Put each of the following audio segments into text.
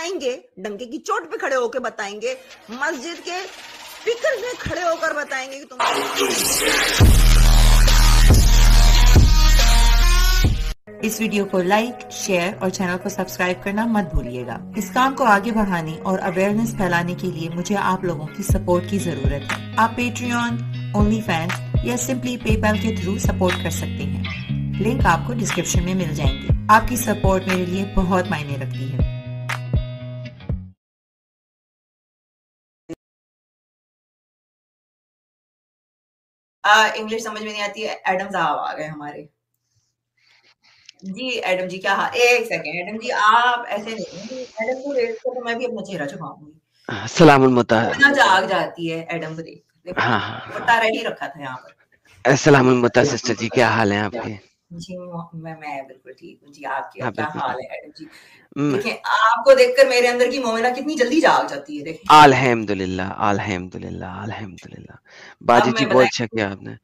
बताएँगे डंके की चोट पे खड़े होकर बताएँगे मस्जिद के स्पीकर में खड़े होकर बताएँगे कि तुम इस वीडियो को लाइक शेयर और चैनल को सब्सक्राइब करना मत भूलिएगा। इस काम को आगे बढ़ाने और अवेयरनेस फैलाने के लिए मुझे आप लोगों की सपोर्ट की ज़रूरत है। आप पेट्रियन ओनली फैंस या सिंपली पेपैल के थ्रू सपोर्ट कर सकते हैं। लिंक आपको डिस्क्रिप्शन में मिल जाएँगे। आपकी सपोर्ट मेरे लिए बहुत मायने रखती है। इंग्लिश समझ में नहीं आती है एडम साहब आ गए हमारे। जी एडम जी क्या हाल? एक सेकंड एडम जी आप ऐसे नहीं एडम को देख कर तो मैं भी अपना चेहरा छुपाऊँगी। सलाम जाग जाती है एडम को देख हाँ हाँ रखा था यहाँ पर। सलाम मुता सिस्टर जी क्या हाल है आपके? जी मैं मैं बिल्कुल ठीक हूँ। जी आपके हाँ, क्या हाल जी? आपको देखकर मेरे अंदर की मोमिना कितनी जल्दी जाग जाती है देखें अल्हम्दुलिल्लाह अल्हम्दुलिल्लाह अल्हम्दुलिल्लाह बाजी जी मैं बहुत अच्छा किया आपने।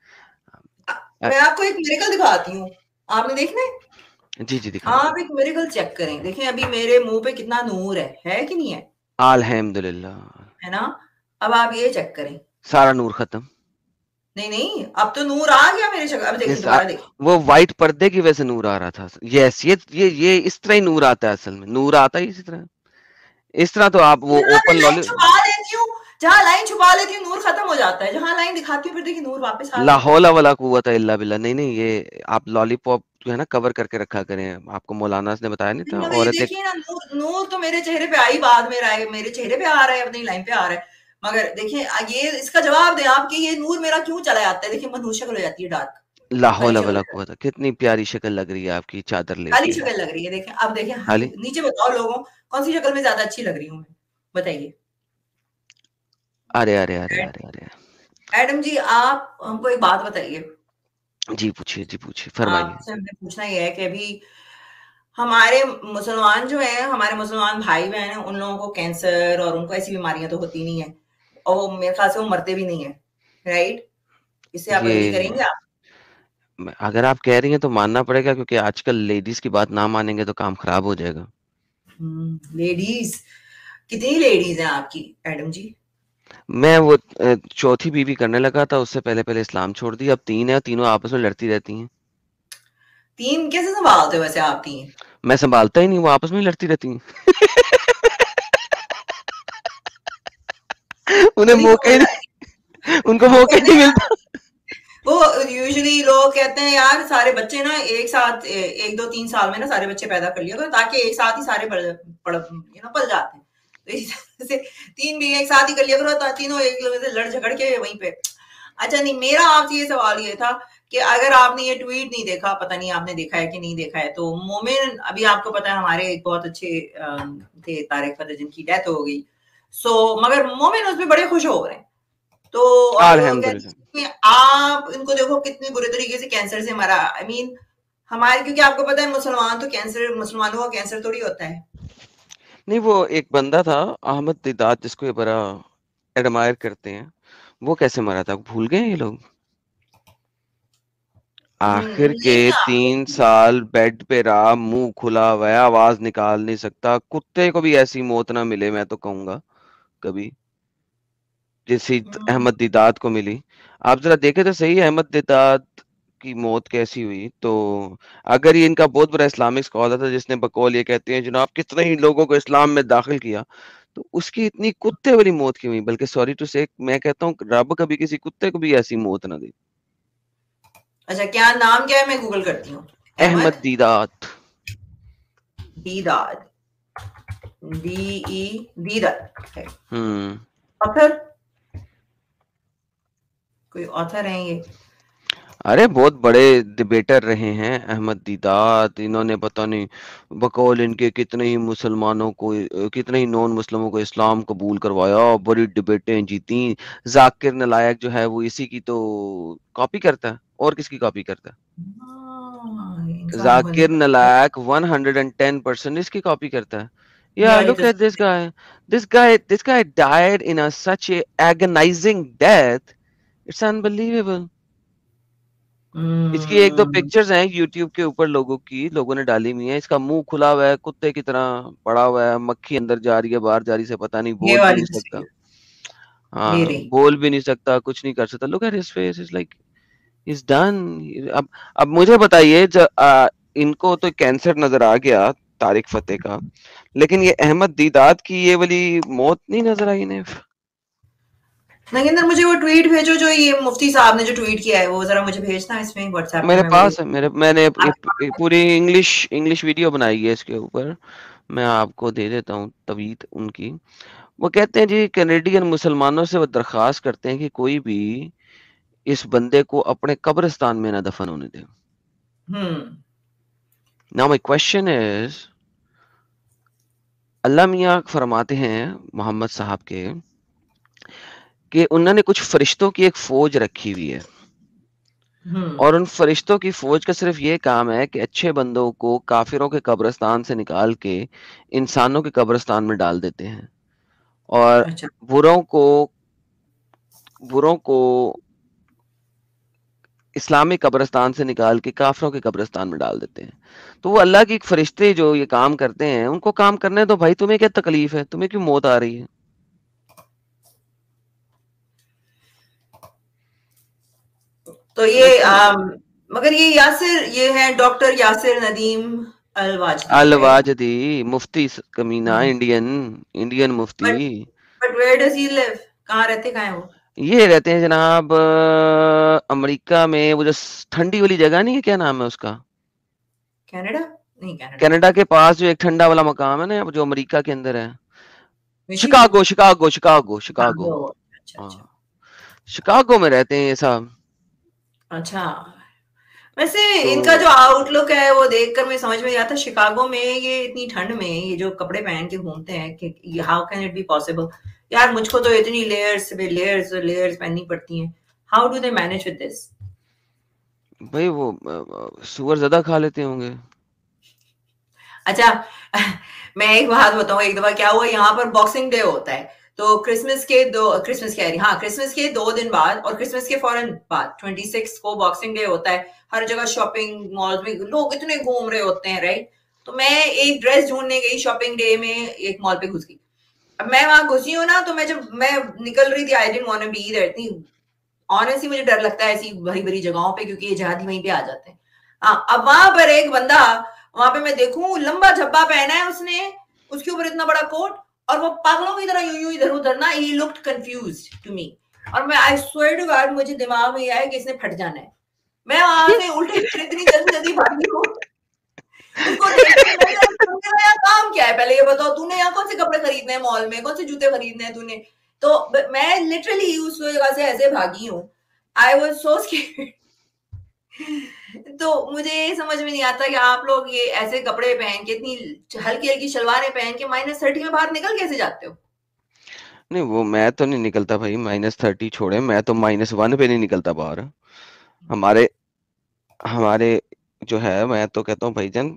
मैं आपको एक मेरिकल दिखाती हूँ। आपने देखना है? जी जी दिखा आप एक मेरिकल चेक करें। देखें अभी मेरे मुँह पे कितना नूर है है कि नहीं है? अल्हम्दुलिल्लाह है ना? अब आप ये चेक करें। सारा नूर खत्म। नहीं नहीं अब तो नूर आ गया मेरे शक्ल अब देखिए दोबारा देखिए वो वाइट पर्दे की वजह से नूर आ रहा था यस ये ये ये इस तरह ही नूर आता है असल में नूर आता है इसी तरह। इस तरह तो आप वो ओपन लॉली छुपा लेती हूँ जहाँ लाइन छुपा लेती हूँ नूर खत्म हो जाता है जहाँ लाइन दिखाती हूँ फिर देखिए नूर वापस आ ला जाता है हौला वला कुव्वत इल्ला बिल्ला नहीं नहीं ये आप लॉलीपॉप जो है ना कवर करके रखा करें आपको मौलाना ने बताया नहीं था औरत नूर नूर तो मेरे चेहरे पे आई बाद में है मेरे चेहरे पे आ रहा है अपनी लाइन पे आ रहा है। मगर देखिए ये इसका जवाब दें आप कि ये नूर मेरा क्यों चला जाता है? देखिए मनहूस शक्ल हो जाती है डार्क लाहौल काली वला हो है कुव्वत कितनी प्यारी शक्ल लग रही है आपकी चादर काली लेके शक्ल लग रही है देखें अब देखें खाली? नीचे बताओ लोगों कौन सी शक्ल में ज़्यादा अच्छी लग रही हूँ मैं? बताइए। अरे अरे अरे अरे अरे। एडम जी आप हमको एक बात बताइए। जी पूछिए जी पूछिए फरमाइए। हमने पूछना ये है कि अभी हमारे मुसलमान जो है हमारे मुसलमान भाई बहन हैं उन लोगों को कैंसर और उनको ऐसी बीमारियाँ तो होती नहीं है। और वो मेरे ख्याल से वो मरते भी नहीं है राइट इससे आप एग्री करेंगे आप? अगर आप कह रही हैं तो मानना पड़ेगा क्योंकि आजकल लेडीज़ की बात ना मानेंगे तो काम खराब हो जाएगा। लेडीज़ कितनी लेडीज़ हैं आपकी एडम जी? मैं वो चौथी बीवी करने लगा था उससे पहले पहले इस्लाम छोड़ दी अब तीन है तीनों आपस में लड़ती रहती हैं। तीन कैसे संभालते हो वैसे आप तीन? मैं संभालता ही नहीं वो आपस में लड़ती रहती हैं। उन्हें मौका ही नहीं उनको मौका ही नहीं मिलता। वो यूजुअली लोग कहते हैं यार सारे बच्चे ना एक साथ एक दो तीन साल में ना सारे बच्चे पैदा कर लिया करो ताकि एक साथ ही सारे पड़ यू नो पल जाते हैं। तो इसी तरह से तीन भी एक साथ ही कर लिया करो तो तीनों एक से लड़ झगड़ के वहीं पे। अच्छा नहीं मेरा आपसे ये सवाल ये था कि अगर आपने ये ट्वीट नहीं देखा पता नहीं आपने देखा है कि नहीं देखा है तो मोमिन अभी आपको पता है हमारे एक बहुत अच्छे थे तारिक फतेह जिनकी डेथ हो गई। सो मगर मोमिन उस पर बड़े खुश हो रहे हैं तो अल्हम्दुलिल्लाह। हैं कि आप इनको देखो कितने बुरे तरीके से कैंसर से मरा। आई I मीन mean, हमारे क्योंकि आपको पता है मुसलमान तो कैंसर मुसलमानों का कैंसर थोड़ी होता है। नहीं वो एक बंदा था अहमद दिदात जिसको ये बड़ा एडमायर करते हैं वो कैसे मरा था? भूल गए ये लोग? आखिर हम्म, के तीन साल बेड पे रहा मुँह खुला हुआ आवाज़ निकाल नहीं सकता। कुत्ते को भी ऐसी मौत ना मिले मैं तो कहूँगा। कभी। जैसी हम्म, अहमद दिदात को मिली। आप जरा देखे तो सही अहमद दिदात की मौत कैसी हुई? तो अगर ये इनका बहुत बड़ा इस्लामिक स्कॉलर था जिसने बकौल ये कहते हैं जनाब कितने ही लोगों को इस्लाम में दाखिल किया? तो उसकी इतनी कुत्ते वाली मौत क्यों हुई? बल्कि सॉरी टू से मैं कहता हूँ रब कभी किसी कुत्ते को भी ऐसी मौत ना दे। अच्छा क्या नाम क्या है? मैं गूगल करती हूँ। अहमद अहमद दीदात डी ई दीदाद है ऑथर कोई ऑथर है ये? अरे बहुत बड़े डिबेटर रहे हैं अहमद दीदात इन्होंने पता नहीं बकौल इनके कितने ही मुसलमानों को कितने ही नॉन मुस्लिमों को इस्लाम कबूल करवाया बड़ी डिबेटें जीती जाकिर नलायक जो है वो इसी की तो कॉपी करता है और किसकी कॉपी करता है? हाँ, जाकिर नालायक 110 परसेंट इसकी कॉपी करता है। Yeah, Yeah, look just at this guy. This guy, this guy died in a such a agonizing death. It's unbelievable. इसकी एक दो पिक्चर्स हैं यूट्यूब के ऊपर लोगों की लोगों ने डाली हुई है। इसका मुँह खुला हुआ है कुत्ते की तरह पड़ा हुआ है मक्खी अंदर जा रही है बाहर जा रही से पता नहीं बोल भी नहीं सकता। तस्वीर हाँ बोल भी नहीं सकता कुछ नहीं कर सकता। Look at his face is like is done अब अब मुझे बताइए इनको तो कैंसर नज़र आ गया तारिक फतेह का। लेकिन ये अहमद दीदात की ये वाली मौत नहीं नज़र आई इन्हें? नगेंद्र मुझे वो ट्वीट भेजो जो ये मुफ्ती साहब ने जो ट्वीट किया है वो जरा मुझे भेजना इसमें व्हाट्सएप मेरे पास है मेरे मैंने पूरी इंग्लिश इंग्लिश वीडियो बनाई है इसके ऊपर। मैं आपको दे देता हूँ तवीत उनकी। वो कहते हैं जी कैनेडियन मुसलमानों से वो दरखास्त करते हैं कि कोई भी इस बंदे को अपने कब्रिस्तान में ना दफन होने दे। Now my question is Allah मियाँ फरमाते हैं मोहम्मद साहब के कि उन्होंने कुछ फरिश्तों की एक फौज रखी हुई है। हम्म। और उन फरिश्तों की फौज का सिर्फ़ ये काम है कि अच्छे बंदों को काफिरों के कब्रिस्तान से निकाल के इंसानों के कब्रिस्तान में डाल देते हैं। और अच्छा। बुरों को बुरों को इस्लामिक कब्रिस्तान से निकाल के काफिरों के कब्रिस्तान में डाल देते हैं। तो वो अल्लाह की फरिश्ते जो ये काम करते हैं उनको काम करने दो भाई तुम्हें क्या तकलीफ़ है? तुम्हें क्यों मौत आ रही है? तो ये आम, मगर ये यासिर ये है डॉक्टर यासिर नदीम अलवाज अलवाजदी मुफ्ती कमीना हम्म। Indian Indian Mufti. But where does he live कहाँ रहते कहाँ है वो? ये रहते हैं जनाब अमेरिका में वो जो ठंडी वाली जगह नहीं है क्या नाम है उसका? कनाडा? नहीं कनाडा। के पास जो एक ठंडा वाला मकाम है ना जो अमेरिका के अंदर है। Chicago Chicago Chicago Chicago. Chicago, अच्छा अच्छा। हाँ। शिकागो में रहते हैं ये सब। अच्छा। वैसे तो- इनका जो आउटलुक है वो देखकर मैं समझ में आता शिकागो में ये इतनी ठंड में ये जो कपड़े पहन के घूमते हैं कि how can it be possible यार मुझको तो इतनी लेयर्स पे लेयर्स लेयर्स पहननी पड़ती हैं। How do they manage with this भाई वो सुअर ज़्यादा खा लेते होंगे। अच्छा मैं एक बात बताऊँ एक दफ़ा क्या हुआ? यहाँ पर बॉक्सिंग डे होता है तो क्रिसमस के दो क्रिसमस कह रही हाँ क्रिसमस के दो दिन बाद और क्रिसमस के फ़ौरन बाद ट्वेंटी सिक्स को बॉक्सिंग डे होता है। हर जगह शॉपिंग मॉल्स में लोग इतने घूम रहे होते हैं राइट तो मैं एक ड्रेस ढूँढने गई शॉपिंग डे में एक मॉल पे घुस गई। मैं वहाँ घुसी हूँ ना तो मैं जब मैं निकल रही थी I don't want to be there इतनी ऑनेस्टली मुझे डर लगता है ऐसी भरी भरी जगहों पे, क्योंकि ये जहादी वहीं पे आ जाते हैं। हाँ अब वहाँ पर एक बंदा, वहाँ पे मैं देखू, लंबा झब्बा पहना है उसने, उसके ऊपर इतना बड़ा कोट, और वो पागलों की तरह यूँ यूँ इधर उधर ना ही लुक्ड कंफ्यूज्ड टू मी और मैं आई स्वेयर टू गॉड मुझे दिमाग में आया कि इसने फट जाना है। मैं वहाँ से उल्टे, इतनी जल्दी जल्दी भागी हूँ। काम क्या है पहले ये बताओ तूने यहाँ कौन से कपड़े खरीदने हैं मॉल में कौन से जूते खरीदने हैं तूने तो मैं लिटरली उस जगह से ऐसे भागी हूँ आई वॉज़ सो तो मुझे ये समझ में नहीं आता कि आप लोग ये ऐसे कपड़े पहन के इतनी हल्की हल्की शलवारें पहन के माइनस थर्टी में बाहर निकल कैसे जाते हो नहीं वो मैं तो नहीं निकलता भाई माइनस थर्टी छोड़े, मैं तो माइनस वन पे नहीं निकलता बाहर। हमारे हमारे जो है, मैं तो कहता हूँ भाईजान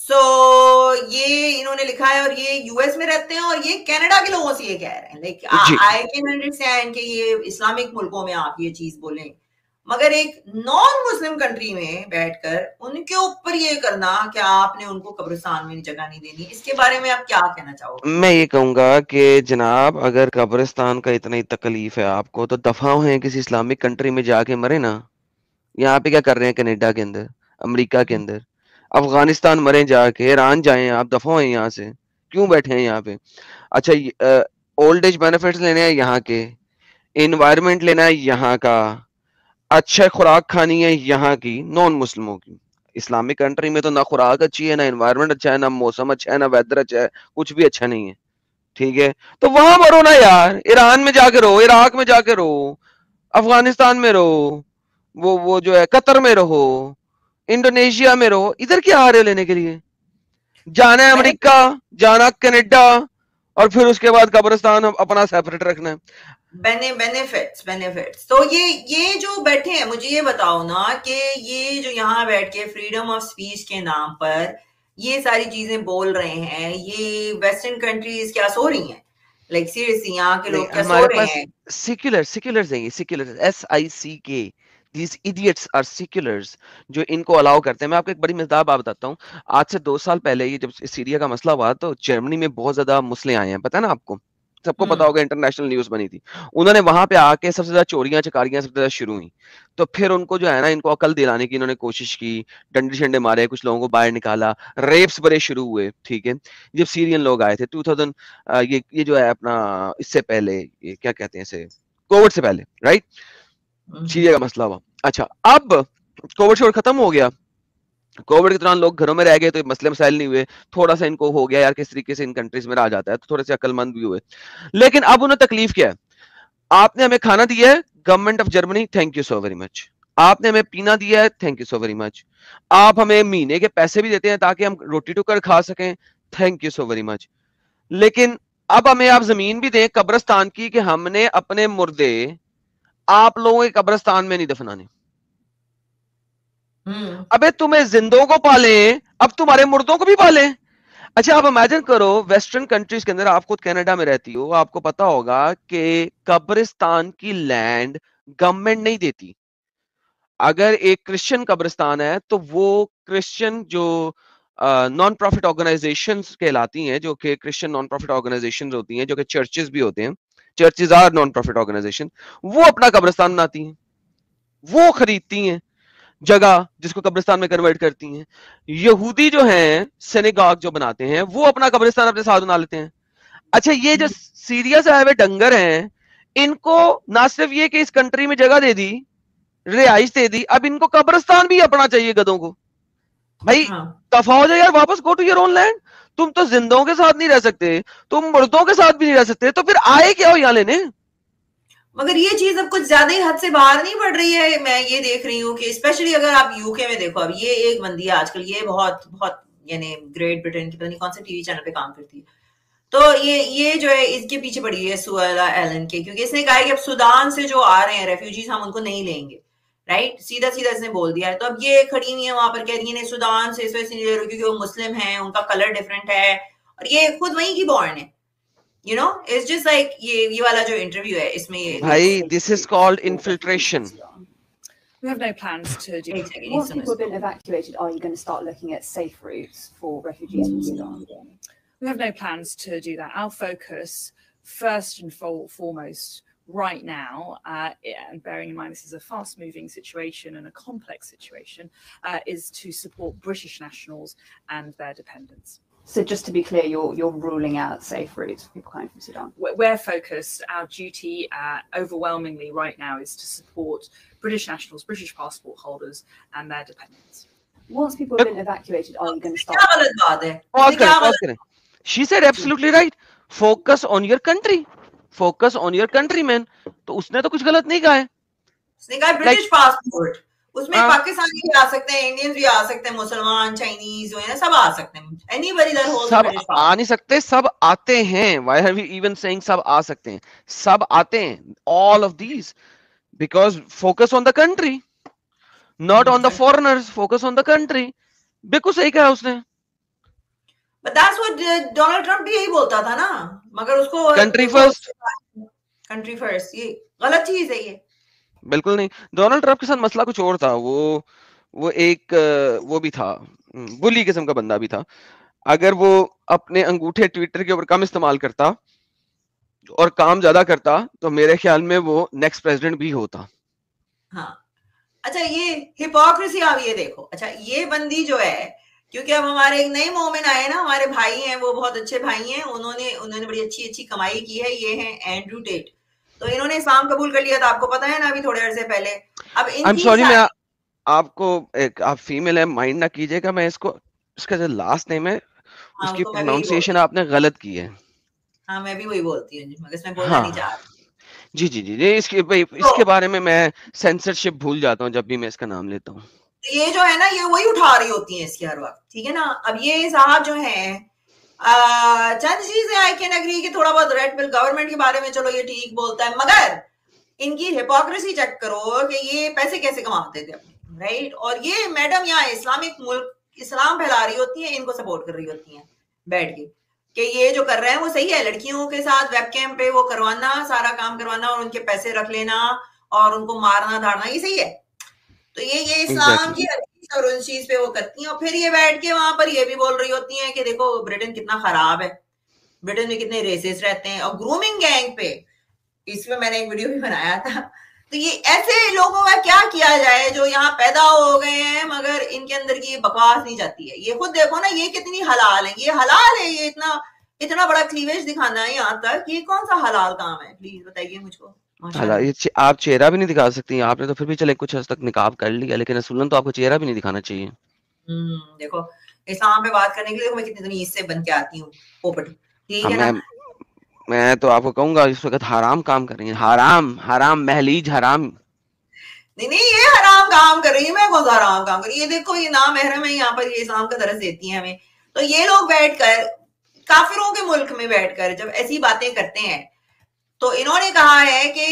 So ये इन्होंने लिखा है और ये यूएस में रहते हैं और ये कनाडा के लोगों से ये कह रहे हैं। लाइक आई कैन अंडरस्टैंड कि ये इस्लामिक मुल्कों में आप ये चीज़ बोलें। मगर एक नॉन मुस्लिम कंट्री में बैठकर उनके ऊपर ये करना कि आपने उनको कब्रिस्तान में जगह नहीं देनी इसके बारे में आप क्या कहना चाहोगे? मैं ये कहूँगा कि जनाब अगर कब्रिस्तान का इतना ही तकलीफ़ है आपको तो दफ़ा हैं किसी इस्लामिक कंट्री में जाके मरे ना? यहाँ पे क्या कर रहे हैं कनेडा के अंदर अमेरिका के अंदर? अफ़गानिस्तान मरे जाके, ईरान जाएँ आप, दफ़ा हैं यहाँ से। क्यों बैठे हैं यहाँ पे? अच्छा ओल्ड एज बेनिफिट्स लेने हैं यहाँ के इन्वायरमेंट लेना है यहाँ का अच्छा खुराक खानी है यहाँ की नॉन मुस्लिमों की। इस्लामिक कंट्री में तो ना खुराक अच्छी है, ना इन्वायरमेंट अच्छा है, ना मौसम अच्छा है, ना वेदर अच्छा है, कुछ भी अच्छा नहीं है। ठीक है? तो वहाँ मरो ना यार, ईरान में जाके रहो, इराक में जाके रहो, अफ़गानिस्तान में रहो, वो वो जो है, कतर में रहो इंडोनेशिया में रहो। इधर क्या आ रहे हो लेने के लिए? जाना है अमेरिका जाना कनाडा और फिर उसके बाद कब्रिस्तान अपना सेपरेट रखना है। बेने बेनिफिट्स बेनिफिट्स तो ये ये जो बैठे हैं मुझे ये बताओ ना कि ये जो यहाँ बैठ के फ्रीडम ऑफ़ स्पीच के नाम पर ये सारी चीज़ें बोल रहे हैं ये वेस्टर्न कंट्रीज़ क्या सो रही हैं? लाइक सीरियसली यहाँ के लोग क्या सो रहे हैं? सेक्युलर सेक्युलर हैं ये एस आई सी के दीज इडियट्स आर सिक्युलर्स जो इनको अलाउ करते हैं। मैं आपको एक बड़ी मज़ेदार बात बताता हूँ। आज से दो साल पहले ये जब सीरिया का मसला हुआ तो जर्मनी में बहुत ज़्यादा मुसले आए हैं। पता है ना आपको? सबको पता हम्म। होगा इंटरनेशनल न्यूज़ बनी थी। उन्होंने वहाँ पे आके सबसे ज़्यादा चोरियाँ चकारियाँ सबसे ज़्यादा शुरू हुई। तो फिर उनको जो है ना इनको अकल दिलाने की इन्होंने कोशिश की। डंडे शंडे मारे कुछ लोगों को बाहर निकाला। रेप्स बड़े शुरू हुए ठीक है? जब सीरियन लोग आए थे टू ये ये जो है अपना इससे पहले ये क्या कहते हैं इसे? कोविड से पहले राइट सीरिया का मसला हुआ। अच्छा अब कोविड शोड खत्म हो गया। कोविड के दौरान लोग घरों में रह गए तो मसले मसाइल नहीं हुए। थोड़ा सा इनको हो गया यार, किस तरीके से इन कंट्रीज़ में रहा जाता है तो थोड़े से अकलमंद भी हुए। लेकिन अब उन्हें तकलीफ़ क्या है? आपने हमें खाना दिया है government of Germany thank you so very much आपने हमें पीना दिया है thank you so very much आप हमें महीने के पैसे भी देते हैं ताकि हम रोटी टुकर खा सकें thank you so very much लेकिन अब हमें आप ज़मीन भी दें, कब्रस्तान की, कि हमने अपने मुर्दे आप लोगों के कब्रस्तान में नहीं दफनाने। हम्म। अबे तुम्हें जिंदों को पाले अब तुम्हारे मुर्दों को भी पाले। अच्छा आप इमेजिन करो वेस्टर्न कंट्रीज़ के अंदर आप खुद कनाडा में रहती हो आपको पता होगा कि कब्रिस्तान की लैंड गवर्नमेंट नहीं देती। अगर एक क्रिश्चियन कब्रिस्तान है तो वो क्रिश्चियन जो नॉन प्रॉफिट ऑर्गेनाइजेशन कहलाती हैं जो कि क्रिश्चियन नॉन प्रॉफिट ऑर्गेनाइजेशन होती हैं जो कि चर्चेस भी होते हैं churches are non profit organisation वो अपना कब्रिस्तान बनाती हैं वो खरीदती हैं जगह जिसको कब्रिस्तान में कन्वर्ट करती हैं। यहूदी जो हैं सेनेगाग जो बनाते हैं वो अपना कब्रिस्तान अपने साथ बना लेते हैं। अच्छा ये जो सीरिया से आए हुए डंगर हैं इनको ना सिर्फ़ ये कि इस कंट्री में जगह दे दी रिहाइश दे दी अब इनको कब्रिस्तान भी अपना चाहिए गधों को। भाई हाँ। हो जाए यार वापस go to your own land तुम तो जिंदों के साथ नहीं रह सकते, तुम मुर्दों के साथ भी नहीं रह सकते तो फिर आए क्या हो यहाँ लेने? मगर ये चीज़ अब कुछ ज़्यादा ही हद से बाहर नहीं बढ़ रही है, मैं ये देख रही हूँ कि स्पेशली अगर आप यूके में देखो, अब ये एक बंदी है, आजकल ये बहुत बहुत, यानी ग्रेट ब्रिटेन की पता नहीं कौन से टीवी चैनल पे काम करती है। तो ये ये जो है, इसके पीछे पड़ी है सुअला एलन के क्योंकि इसने कहा है कि अब सुदान से जो आ रहे हैं रेफ्यूजीज हम उनको नहीं लेंगे। राइट सीधा सीधा इसने बोल दिया है तो अब ये खड़ी हुई है वहां पर कह रही है सुदान से इस वजह से नहीं ले रही क्योंकि वो मुस्लिम है उनका कलर डिफरेंट है और ये खुद वहीं की बॉर्न है you know it's just like ये ये वाला जो इंटरव्यू है इसमें ये भाई this is called infiltration We have no plans to do exactly. Once people have been evacuated, are you going to start looking at safe routes for refugees from Sudan? We have no plans to do that. Our focus, first and foremost, right now, uh, and bearing in mind this is a fast moving situation and a complex situation, uh, is to support British nationals and their dependents. So just to be clear, you're you're ruling out safe routes for people coming from Sudan. We're focused. Our duty, uh, overwhelmingly right now, is to support British nationals, British passport holders, and their dependents. Once people have been evacuated, are you going to start? She said absolutely right. Focus on your country. Focus on your country man तो उसने तो कुछ गलत नहीं कहा है। उसने कहा ब्रिटिश पासपोर्ट उसमें। पाकिस्तानी भी आ सकते हैं इंडियंस भी आ सकते हैं मुसलमान चाइनीज़ जो है सब आ सकते हैं। एनीबॉडी दैट होल्ड्स सब आ नहीं सकते सब आते हैं। Why are we even saying सब आ सकते हैं? सब आते हैं all of these because focus on the country not on the foreigners focus on the country बिल्कुल सही कहा उसने। But that's what Donald Trump भी यही बोलता था ना। मगर उसको कंट्री फ़र्स्ट कंट्री फ़र्स्ट ये गलत चीज़ है ये। बिल्कुल नहीं। डोनाल्ड ट्रंप के साथ मसला कुछ और था। वो वो एक वो भी था। बुली किस्म का बंदा भी था। अगर वो अपने अंगूठे ट्विटर के ऊपर कम इस्तेमाल करता और काम ज़्यादा करता तो मेरे ख्याल में वो नेक्स्ट प्रेसिडेंट भी होता। हाँ। अच्छा ये हिपोक्रेसी आप ये देखो। अच्छा ये बंदी जो है क्योंकि अब हमारे एक नए मोमिन आए ना हमारे भाई हैं वो बहुत अच्छे भाई हैं उन्होंने उन्होंने बड़ी अच्छी अच्छी कमाई की है ये है एंड्रू टेट तो इन्होंने इस्लाम कबूल कर लिया था आपको पता है ना अभी थोड़े अरसे पहले? अब इन सॉरी मैं आपको एक आप फीमेल है माइंड ना कीजिएगा मैं इसको इसका जो लास्ट नेम है हाँ, उसकी प्रोनाउंसिएशन आपने गलत की है। हाँ मैं भी वही बोलती हूँ मगर इसमें बोलना हाँ, नहीं चाह जी जी जी जी इसके भाई तो, इसके बारे में मैं सेंसरशिप भूल जाता हूँ जब भी मैं इसका नाम लेता हूँ। तो ये जो है ना, ये वही उठा रही होती है इसके हर वक्त, ठीक है ना? अब ये साहब जो है चंद चीज़ें आई कैन एग्री कि थोड़ा बहुत रेड बिल गवर्नमेंट के बारे में चलो, ये ठीक बोलता है, मगर इनकी हिपोक्रेसी चेक करो कि ये पैसे कैसे कमाते थे राइट और ये मैडम यहाँ इस्लामिक मुल्क इस्लाम फैला रही होती है, इनको सपोर्ट कर रही होती है, बैठ के, कि ये जो कर रहे हैं वो सही है, लड़कियों के साथ वेब कैम पे वो करवाना, सारा काम करवाना और उनके पैसे रख लेना और उनको मारना धारना ये सही है? तो ये ये इस्लाम की और उन चीज़ पे वो करती हैं और फिर ये बैठ के वहाँ पर ये भी बोल रही होती हैं कि देखो ब्रिटेन कितना खराब है। ब्रिटेन में कितने रेसेस रहते हैं और ग्रूमिंग गैंग पे इसमें मैंने एक वीडियो भी बनाया था। तो ये ऐसे लोगों का क्या किया जाए जो यहाँ पैदा हो गए हैं मगर इनके अंदर की बकवास नहीं जाती है? ये खुद देखो ना ये कितनी हलाल है ये हलाल है ये इतना इतना बड़ा क्लीवेज दिखाना है यहाँ तक। ये कौन सा हलाल काम है? प्लीज़ बताइए मुझको। आप चेहरा भी नहीं दिखा सकती आपने तो फिर भी चले कुछ हद तक निकाब कर लिया लेकिन रसूलन तो आपको चेहरा भी नहीं दिखाना चाहिए। हम्म, देखो इस्लाम पे बात करने के लिए मैं कितनी तमीज से बन के आती हूँ पोपट। ठीक है ना? मैं तो आपको कहूँगा इस वक्त हराम काम कर रही है हराम हराम महलीज हराम। नहीं नहीं ये हराम काम कर रही है मैं कौन सा हराम काम कर रही है। ये देखो ये नाम महरम है यहाँ पर ये इस्लाम का दरस देती है हमें। तो ये लोग बैठकर काफिरों के मुल्क में बैठ कर जब ऐसी बातें करते हैं तो इन्होंने कहा है कि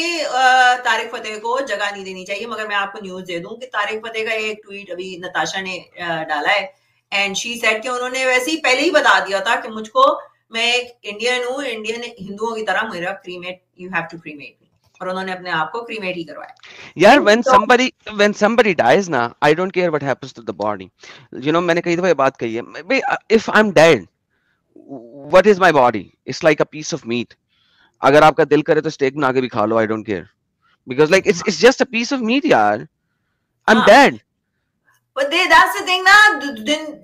तारिक फतेह को जगह नहीं देनी चाहिए मगर मैं आपको न्यूज़ दे दूँ कि तारिक फतेह का एक ट्वीट अभी नताशा ने डाला है। एंड शी सेट कि उन्होंने वैसे ही पहले ही बता दिया था कि मुझको मैं एक इंडियन हूँ इंडियन हिंदुओं की तरह मेरा cremate you have to cremate और उन्होंने अपने आप को क्रीमेट ही करवाया। यार व्हेन व्हेन समबडी डाइज ना यू नो मैंने कई दफ़ा बात कही है if I am dead what is my body it's like a piece of meat अगर आपका दिल करे तो स्टेक बना के भी खा लो I don't care because like it's it's just a piece of meat यार I am dead But they, that's the thing ना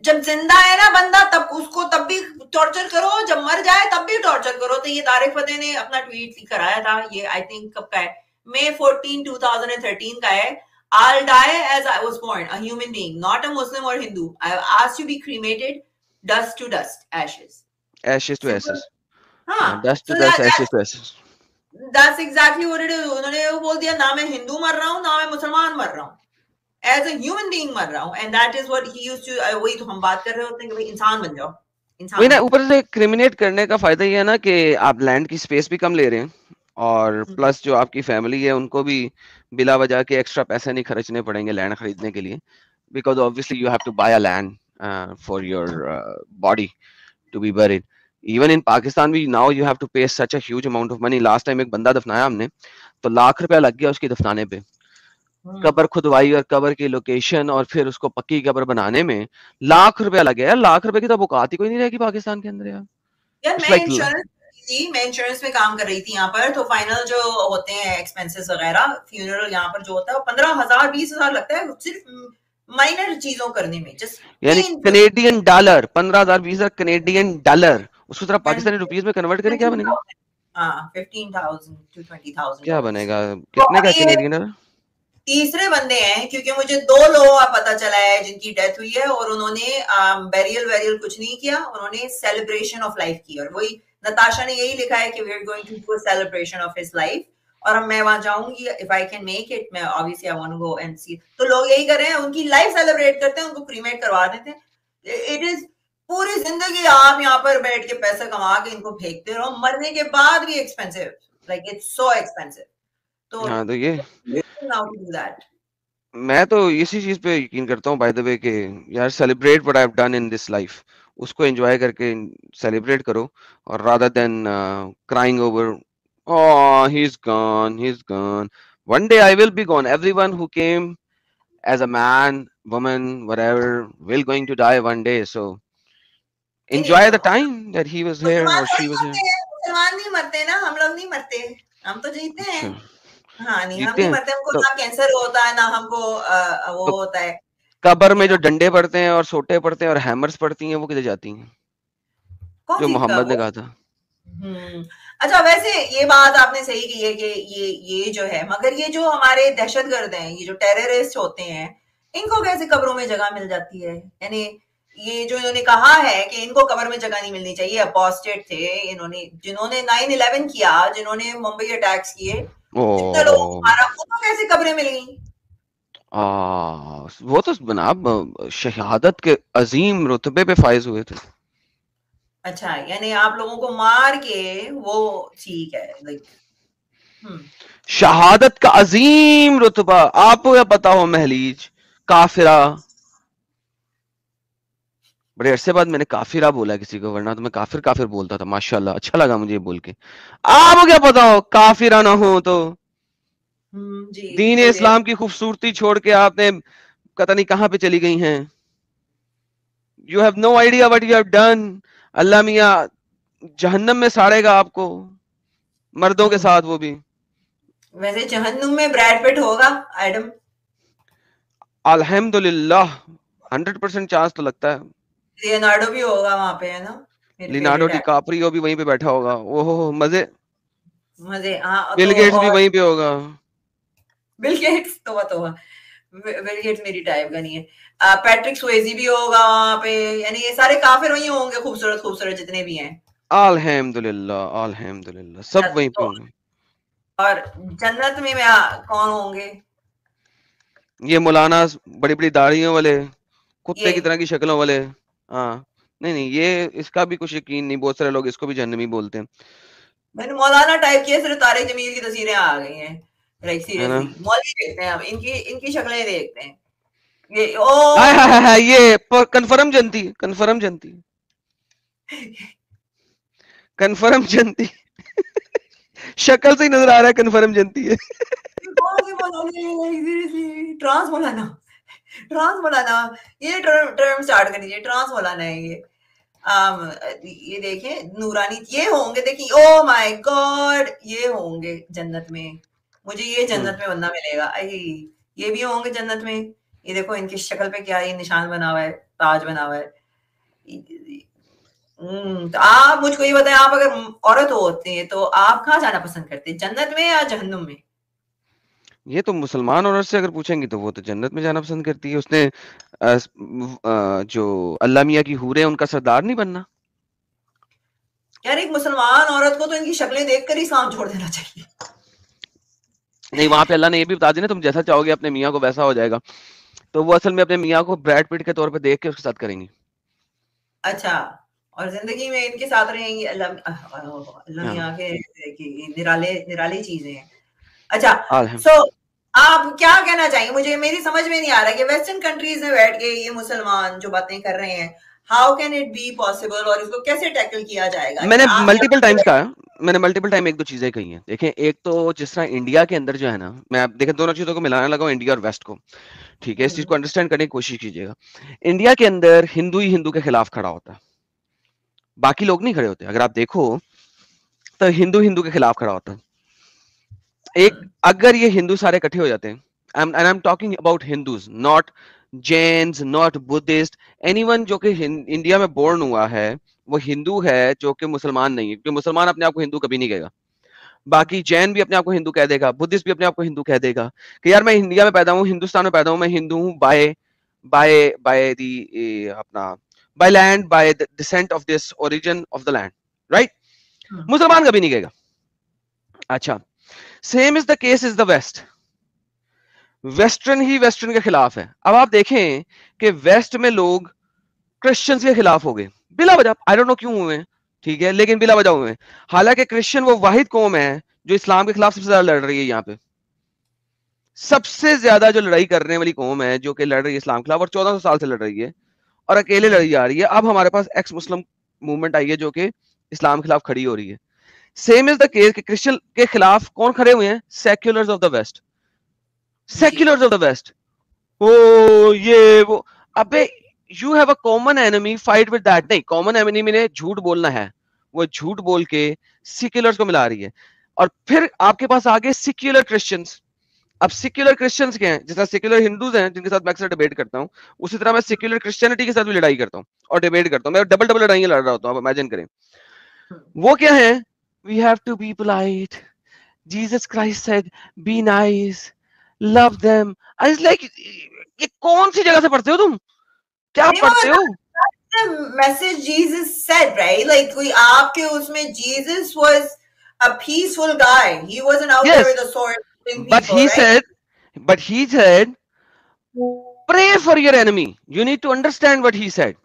जब ज़िंदा है ना बंदा तब उसको तब भी टॉर्चर करो जब मर जाए तब भी टॉर्चर करो. तो ये तारिक फतेह ने अपना ट्वीट कराया था ये आई थिंक कब का है? मे 14 2013 का है. I'll die as I was born, a human being, not a Muslim or Hindu. I asked to be cremated, dust to dust, ashes. Ashes to ashes. हाँ. That's exactly what it is. उन्होंने वो बोल दिया ना मैं हिंदू मर रहा हूँ ना मैं मुसलमान मर रहा हूँ एज अ ह्यूमन बीइंग मर रहा हूँ and that is what he used to वही तो हम बात कर रहे होते हैं कि भाई इंसान बन जाओ वही ना ऊपर से क्रिमिनेट करने का फ़ायदा ये है ना कि आप लैंड की स्पेस भी कम ले रहे हैं और प्लस हम्म। जो आपकी फैमिली है उनको भी बिला वजह के एक्स्ट्रा पैसे नहीं खर्चने पड़ेंगे लैंड खरीदने के लिए because obviously you have to buy a land for your body to be buried even in Pakistan भी now you have to pay such a huge amount of money last time एक बंदा दफनाया हमने तो लाख रुपया लग गया उसकी दफनाने पे। हाँ। कबर खुदवाई और कबर की लोकेशन और फिर उसको पक्की कबर बनाने में लाख रुपया लगे यार लाख रुपए की तो बुकात ही कोई नहीं रहेगी पाकिस्तान के अंदर यार। यार मैं इंश्योरेंस थी मैं इंश्योरेंस में काम कर रही थी यहाँ पर तो फाइनल जो होते हैं एक्सपेंसेस वगैरह फ्यूनरल यहाँ पर जो होता है वो पंद्रह हज़ार बीस हज़ार लगता है सिर्फ़ माइनर चीज़ों करने में जस्ट यानी कनेडियन डॉलर पंद्रह हज़ार बीस हज़ार कनेडियन डॉलर उसको तरह पाकिस्तानी रुपीज़ में कन्वर्ट करें क्या बनेगा? हाँ टू क्या बनेगा? कितने का कनेडियन तीसरे बंदे हैं क्योंकि मुझे दो लोगों का पता चला है जिनकी डेथ हुई है और उन्होंने बेरियल वेरियल कुछ नहीं किया उन्होंने सेलिब्रेशन ऑफ़ लाइफ की और वही नताशा ने यही लिखा है कि we are going to do celebration of his life और मैं वहाँ जाऊँगी if I can make it मैं obviously I want go and see तो लोग यही कर रहे हैं उनकी लाइफ सेलिब्रेट करते हैं उनको क्रीमेट करवा देते हैं। इट इज़ पूरी ज़िंदगी आप यहाँ पर बैठ के पैसा कमा के इनको फेंकते रहो। मरने के बाद भी expensive like it's so expensive तो हाँ तो ये मैं तो इसी चीज़ पे यकीन करता हूँ बाय द वे कि यार celebrate what I have done in this life उसको एंजॉय करके सेलिब्रेट करो और rather than crying over oh he's gone he's gone. One day i will be gone. Everyone who came as a man woman whatever will going to die one day. So enjoy the time that he was here or she was here. मुसलमान नहीं मरते ना? हम लोग नहीं मरते। हम तो जीते हैं। हाँ नहीं हम नहीं मरते। हमको तो, ना कैंसर होता है ना हमको वो तो, होता है। कबर में जो डंडे पड़ते हैं और सोटे पड़ते हैं और हैमर्स पड़ती हैं वो किधर जाती हैं? जो मोहम्मद ने कहा था। हम्म, अच्छा वैसे ये बात आपने सही की है कि ये ये जो है मगर ये जो हमारे दहशतगर्द हैं ये जो टेररिस्ट होते हैं इनको कैसे कब्रों में जगह मिल जाती है? यानी ये जो इन्होंने कहा है कि इनको कबर में जगह नहीं मिलनी चाहिए अपोस्टेट थे इन्होंने जिन्होंने नाइन इलेवन किया जिन्होंने मुंबई अटैक्स किए तो कैसे कब्रें मिल? गई आ, वो तो जनाब शहादत के अजीम रुतबे पे फायज हुए थे। अच्छा यानी आप लोगों को मार के वो ठीक है हम्म। शहादत का अजीम रुतबा आपको क्या पता हो महलीज काफिरा बड़े अरसे बाद मैंने काफिरा बोला किसी को वरना तो मैं काफिर काफिर बोलता था माशाल्लाह अच्छा लगा मुझे बोल के। आपको क्या पता हो काफिरा ना हो तो। हम्म, जी दीन बोलिए। इस्लाम की खूबसूरती छोड़ के आपने पता नहीं कहाँ पे चली गई हैं। You have no idea what you have done अल्लाह मियाँ जहन्नम में साड़ेगा आपको मर्दों के साथ वो भी। वैसे जहन्नुम में ब्रैड पिट होगा एडम अल्हम्दुलिल्लाह हंड्रेड परसेंट चांस तो लगता है। लियोनार्डो भी होगा वहाँ पे है ना? favorite डिकाप्रियो भी वहीं पे बैठा होगा। ओहो मज़े। मज़े हाँ बिल तो गेट्स भी वहीं पे होगा। बिल गेट्स तो तो बिल गेट्स मेरी टाइप का नहीं है। आ, पैट्रिक स्वेजी भी होगा वहाँ पे। यानी ये सारे काफिर वही होंगे खूबसूरत खूबसूरत जितने भी हैं। अल्हम्दुलिल्लाह अल्हम्दुलिल्लाह सब वहीं पे तो- होंगे। और जन्नत में मैं कौन होंगे? ये मौलाना बड़ी बड़ी दाढ़ियों वाले कुत्ते की तरह की शक्लों वाले। हाँ नहीं नहीं ये इसका भी कुछ यकीन नहीं बहुत सारे लोग इसको भी जहन्नमी बोलते हैं। मैंने मौलाना टाइप किया सिर्फ़ तारिक जमील की तस्वीरें आ गई हैं। लाइक सीरियसली मौलवी देखते हैं अब इनकी इनकी शक्लें देखते हैं। ये ओ! हाय हाय हाय हाय ये कंफर्म जनती कंफर्म जनती। कंफर्म जनती। शक्ल से ही नज़र आ रहा है कंफर्म जनती है। ट्रांस मौलाना। ट्रांस मौलाना ये टर्म टर्म स्टार्ट कर दीजिए ट्रांस मौलाना है ये। Um, ये देखें नूरानी ये होंगे देखिए ओ माय गॉड ये होंगे जन्नत में। मुझे ये जन्नत में बनना मिलेगा। आई ये भी होंगे जन्नत में। ये देखो इनकी शक्ल पे क्या ये निशान बना हुआ है ताज बना हुआ है। हम्म, तो आप मुझको ये बताएँ आप अगर औरत होते हैं तो आप कहाँ जाना पसंद करते जन्नत में या जहन्नुम में? ये तो मुसलमान औरत से अगर पूछेंगे तो वो तो जन्नत में जाना पसंद करती है। उसने जो अल्लाह मियाँ की हूरे उनका सरदार नहीं बनना। यार एक मुसलमान औरत को तो इनकी शक्लें देखकर ही इस्लाम छोड़ देना चाहिए। नहीं वहाँ पे अल्लाह ने ये भी बता दिया ना तुम जैसा चाहोगे अपने मियाँ को वैसा हो जाएगा। तो वो असल में अपने मियाँ को ब्रैड पिट के तौर पे देख के उसके साथ करेंगी। अच्छा और ज़िंदगी में इनके साथ रहेंगी अल्लाह अल्लाह हाँ। मियाँ के की निराले निराली चीज़ें हैं। अच्छा सो आप क्या कहना चाहेंगे? मुझे मेरी समझ में नहीं आ रहा कि वेस्टर्न कंट्रीज़ में बैठ के ये मुसलमान जो बातें कर रहे हैं how can it be possible और इसको कैसे टैकल किया जाएगा? मैंने मल्टीपल टाइम्स कहा मैंने मल्टीपल टाइम एक दो चीज़ें कही हैं। देखें एक तो जिस तरह इंडिया के अंदर जो है ना मैं आप देखें दोनों चीज़ों को मिलाने लगा इंडिया और वेस्ट को। ठीक है इस चीज़ को अंडरस्टैंड करने की कोशिश कीजिएगा। इंडिया के अंदर हिंदू ही हिंदू के खिलाफ खड़ा होता है। बाकी लोग नहीं खड़े होते। अगर आप देखो तो हिंदू हिंदू के खिलाफ खड़ा होता है। एक अगर ये हिंदू सारे इकट्ठे हो जाते हैं and I am talking about Hindus not Jains not Buddhist anyone जो कि इंडिया में बोर्न हुआ है वो हिंदू है जो कि मुसलमान नहीं है क्योंकि मुसलमान अपने आप को हिंदू कभी नहीं कहेगा। बाकी जैन भी अपने आप को हिंदू कह देगा बुद्धिस्ट भी अपने आप को हिंदू कह देगा कि यार मैं इंडिया में पैदा हूँ हिंदुस्तान में पैदा हूँ मैं हिंदू हूँ बाय बाय बाय दी अपना by land by descent of this origin of the land right. मुसलमान कभी नहीं कहेगा। अच्छा same is the case is the west western he western के खिलाफ है। अब आप देखें कि वेस्ट में लोग क्रिश्चियंस के खिलाफ हो गए। बिला वजह आई डोंट नो क्यों हुए ठीक है, लेकिन बिला वजह हुए हालाँकि क्रिश्चियन वो वाहिद कौम है, जो इस्लाम के खिलाफ सबसे ज़्यादा लड़ रही है यहाँ पे। सबसे ज़्यादा जो लड़ाई करने वाली कौम है, जो कि लड़ रही है इस्लाम के खिलाफ, और चौदह सौ साल से लड़ रही है, और अकेले लड़ी जा रही है। अब हमारे पास एक्स मुस्लिम मूवमेंट आई है, जो कि इस्लाम के खिलाफ खड़ी हो रही है। सेम इज़ द केस कि क्रिश्चियन के खिलाफ कौन खड़े हुए हैं? Seculars of the west seculars of the west ओ ये वो अबे you have a common enemy fight with that नहीं कॉमन एनिमी ने झूठ बोलना है। वो झूठ बोल के सिक्युलर्स को मिला रही है। और फिर आपके पास आगे सिक्युलर क्रिश्चियंस अब सिक्युलर क्रिश्चियंस क्या हैं? जैसा सिक्युलर हिंदूज हैं जिनके साथ मैं अक्सर डिबेट करता हूँ उसी तरह मैं सिक्युलर क्रिश्चियनिटी के साथ भी लड़ाई करता हूँ और डिबेट करता हूँ। मैं डबल डबल लड़ाइयाँ लड़ रहा होता हूँ आप इमेजिन करें। वो क्या है? We have to be polite Jesus Christ said be nice love them I was like ये कौन सी जगह से पढ़ते हो तुम क्या नहीं, पढ़ते हो message Jesus said, right? Like we आपके उसमें Jesus was a peaceful guy. He wasn't out Yes. there with a sword. killing but people, he right? said but he said pray for your enemy you need to understand what he said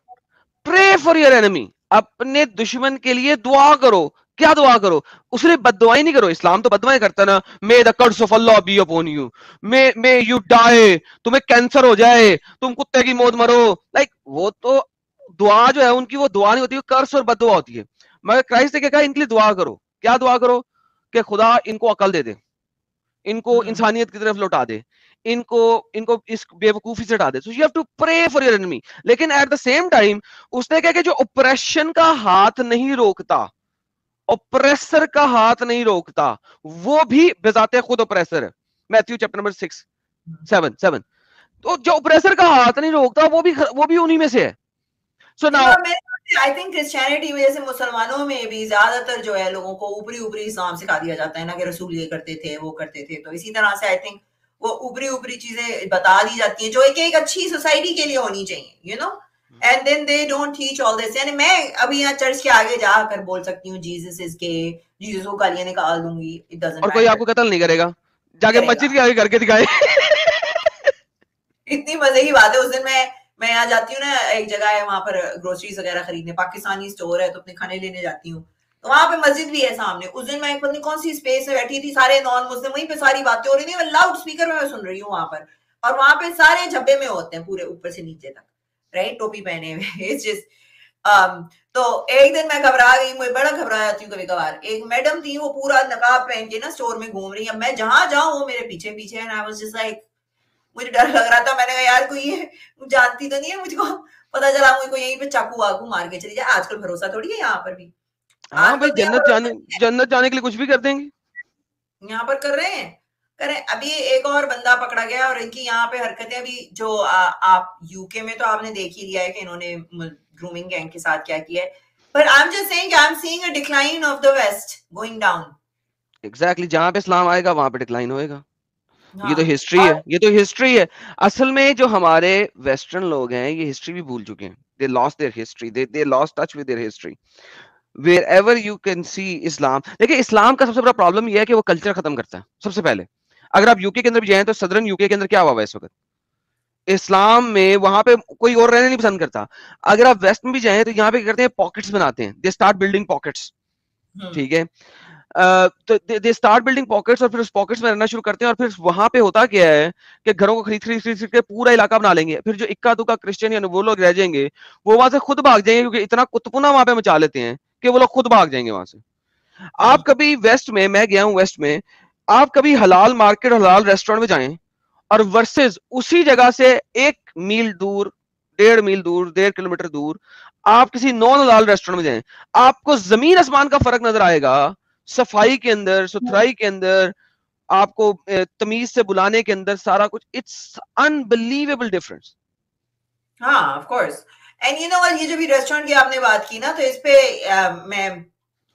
pray for your enemy अपने दुश्मन के लिए दुआ करो क्या दुआ करो? उसने बददुआई नहीं करो इस्लाम तो बददुआई करता ना। May the curse of Allah be upon you may may you die तुम्हें कैंसर हो जाए। तुम कुत्ते की मौत मरो। लाइक वो तो दुआ जो है उनकी वो दुआ नहीं होती कर्स और बददुआ होती है। मगर क्राइस्ट ने क्या कहा? इनके लिए दुआ करो। क्या दुआ करो? कि खुदा इनको अकल दे दे। इनको हम्म। इंसानियत की तरफ़ लौटा दे। इनको इनको इस बेवकूफ़ी से हटा दे। So you have to pray for your enemy लेकिन एट द सेम टाइम उसने कहा कि जो ऑपरेशन का हाथ नहीं रोकता ऑपरेसर का हाथ नहीं रोकता, वो भी बेजाते खुद ऑपरेसर है। Matthew chapter number six, seven seven. तो जो ऑपरेसर का हाथ नहीं रोकता, वो भी वो भी उन्हीं में से है। So now I think Christianity मुसलमानों में भी ज़्यादातर जो है लोगों को ऊपरी ऊपरी इस्लाम सिखा दिया जाता है ना, कि रसूल करते वो करते थे। तो इसी तरह से आई थिंक वो ऊपरी ऊपरी चीज़ें बता दी जाती हैं, जो एक अच्छी सोसाइटी के लिए होनी चाहिए you know and then they don't teach all this यानी मैं अभी यहाँ चर्च के आगे जाकर बोल सकती हूँ जीसस इज़ के जीसस को गालियाँ निकाल दूँगी. इट डजंट और कोई आपको कत्ल नहीं करेगा। जाके मस्जिद के आगे करके दिखाए। इतनी मज़े की बात है। उस दिन मैं मैं यहाँ जाती हूँ ना एक जगह है वहाँ पर ग्रोसरीज वगैरह खरीदने। पाकिस्तानी स्टोर है तो अपने खाने लेने जाती हूँ। तो वहाँ पे मस्जिद भी है सामने। उस दिन मैं पता नहीं कौन सी स्पेस में बैठी थी सारे नॉन मुस्लिम वहीं पे सारी बातें हो रही थी। लाउड स्पीकर में मैं सुन रही हूँ वहाँ पर। और वहाँ पे सारे झब्बे में होते हैं पूरे ऊपर से नीचे तक। राइट टोपी पहने हुए इट्स जस्ट um, तो एक दिन मैं घबरा गई मुझे बड़ा घबरा जाती हूँ कभी कभार एक मैडम थी वो पूरा नकाब पहन के ना स्टोर में घूम रही है। मैं जहाँ जाऊँ वो मेरे पीछे पीछे and I was just like मुझे डर लग रहा था। मैंने कहा यार कोई ये जानती तो नहीं है मुझको? पता चला मुझे यहीं पे चाकू वाकू मार के चली जाए। आजकल भरोसा थोड़ी है यहाँ पर भी। हाँ भाई तो जन्नत जाने जन्नत जाने के लिए कुछ भी कर देंगे। यहाँ पर कर रहे हैं। करें। अभी एक और बंदा पकड़ा गया और इनकी यहाँ पे हरकतें अभी जो आ, आप यूके में तो आपने देख ही लिया है कि इन्होंने ग्रूमिंग गैंग के साथ क्या किया है। पर I am just saying I am seeing a decline of the west going down exactly जहाँ पे इस्लाम आएगा वहाँ पे डिक्लाइन होएगा। ये तो हाँ। हिस्ट्री है ये तो हिस्ट्री है। असल में जो हमारे वेस्टर्न लोग हैं ये हिस्ट्री भी भूल चुके हैं। They lost their history they they lost touch with their history wherever you can see इस्लाम देखिए इस्लाम का सबसे बड़ा प्रॉब्लम ये है कि वो कल्चर खत्म करता है सबसे पहले। अगर आप यूके के अंदर भी जाए तो सदरन यूके के अंदर क्या हुआ हुआ इस वक्त? इस्लाम में वहाँ पे कोई और रहना नहीं पसंद करता। अगर आप वेस्ट में भी जाएँ तो यहाँ पे करते हैं? पॉकेट्स बनाते हैं। दे स्टार्ट बिल्डिंग पॉकेट्स ठीक है? तो दे स्टार्ट बिल्डिंग पॉकेट्स और फिर उस पॉकेट्स में रहना शुरू करते हैं और फिर वहाँ पे होता क्या है कि घरों को खरीद खरीद खरीद खरीद के पूरा इलाका बना लेंगे। फिर जो इक्का दुक्का क्रिश्चियन या वो लोग रह जाएँगे वो वहाँ से खुद भाग जाएँगे क्योंकि इतना कुतपुना वहाँ पे मचा लेते हैं कि वो लोग खुद भाग जाएँगे वहाँ से। आप कभी वेस्ट में मैं गया हूँ वेस्ट में आप कभी हलाल मार्केट हलाल रेस्टोरेंट में जाएँ और वर्सेस उसी जगह से एक मील दूर डेढ़ मील दूर डेढ़ किलोमीटर दूर आप किसी नॉन हलाल रेस्टोरेंट में जाएँ आपको ज़मीन आसमान का फ़र्क नज़र आएगा सफ़ाई के अंदर सुथराई के अंदर आपको तमीज से बुलाने के अंदर सारा कुछ इट्स अनबिलीवेबल डिफरेंस हाँ of course and you know ये जो भी रेस्टोरेंट की आपने बात की ना तो इस पे अ, मैं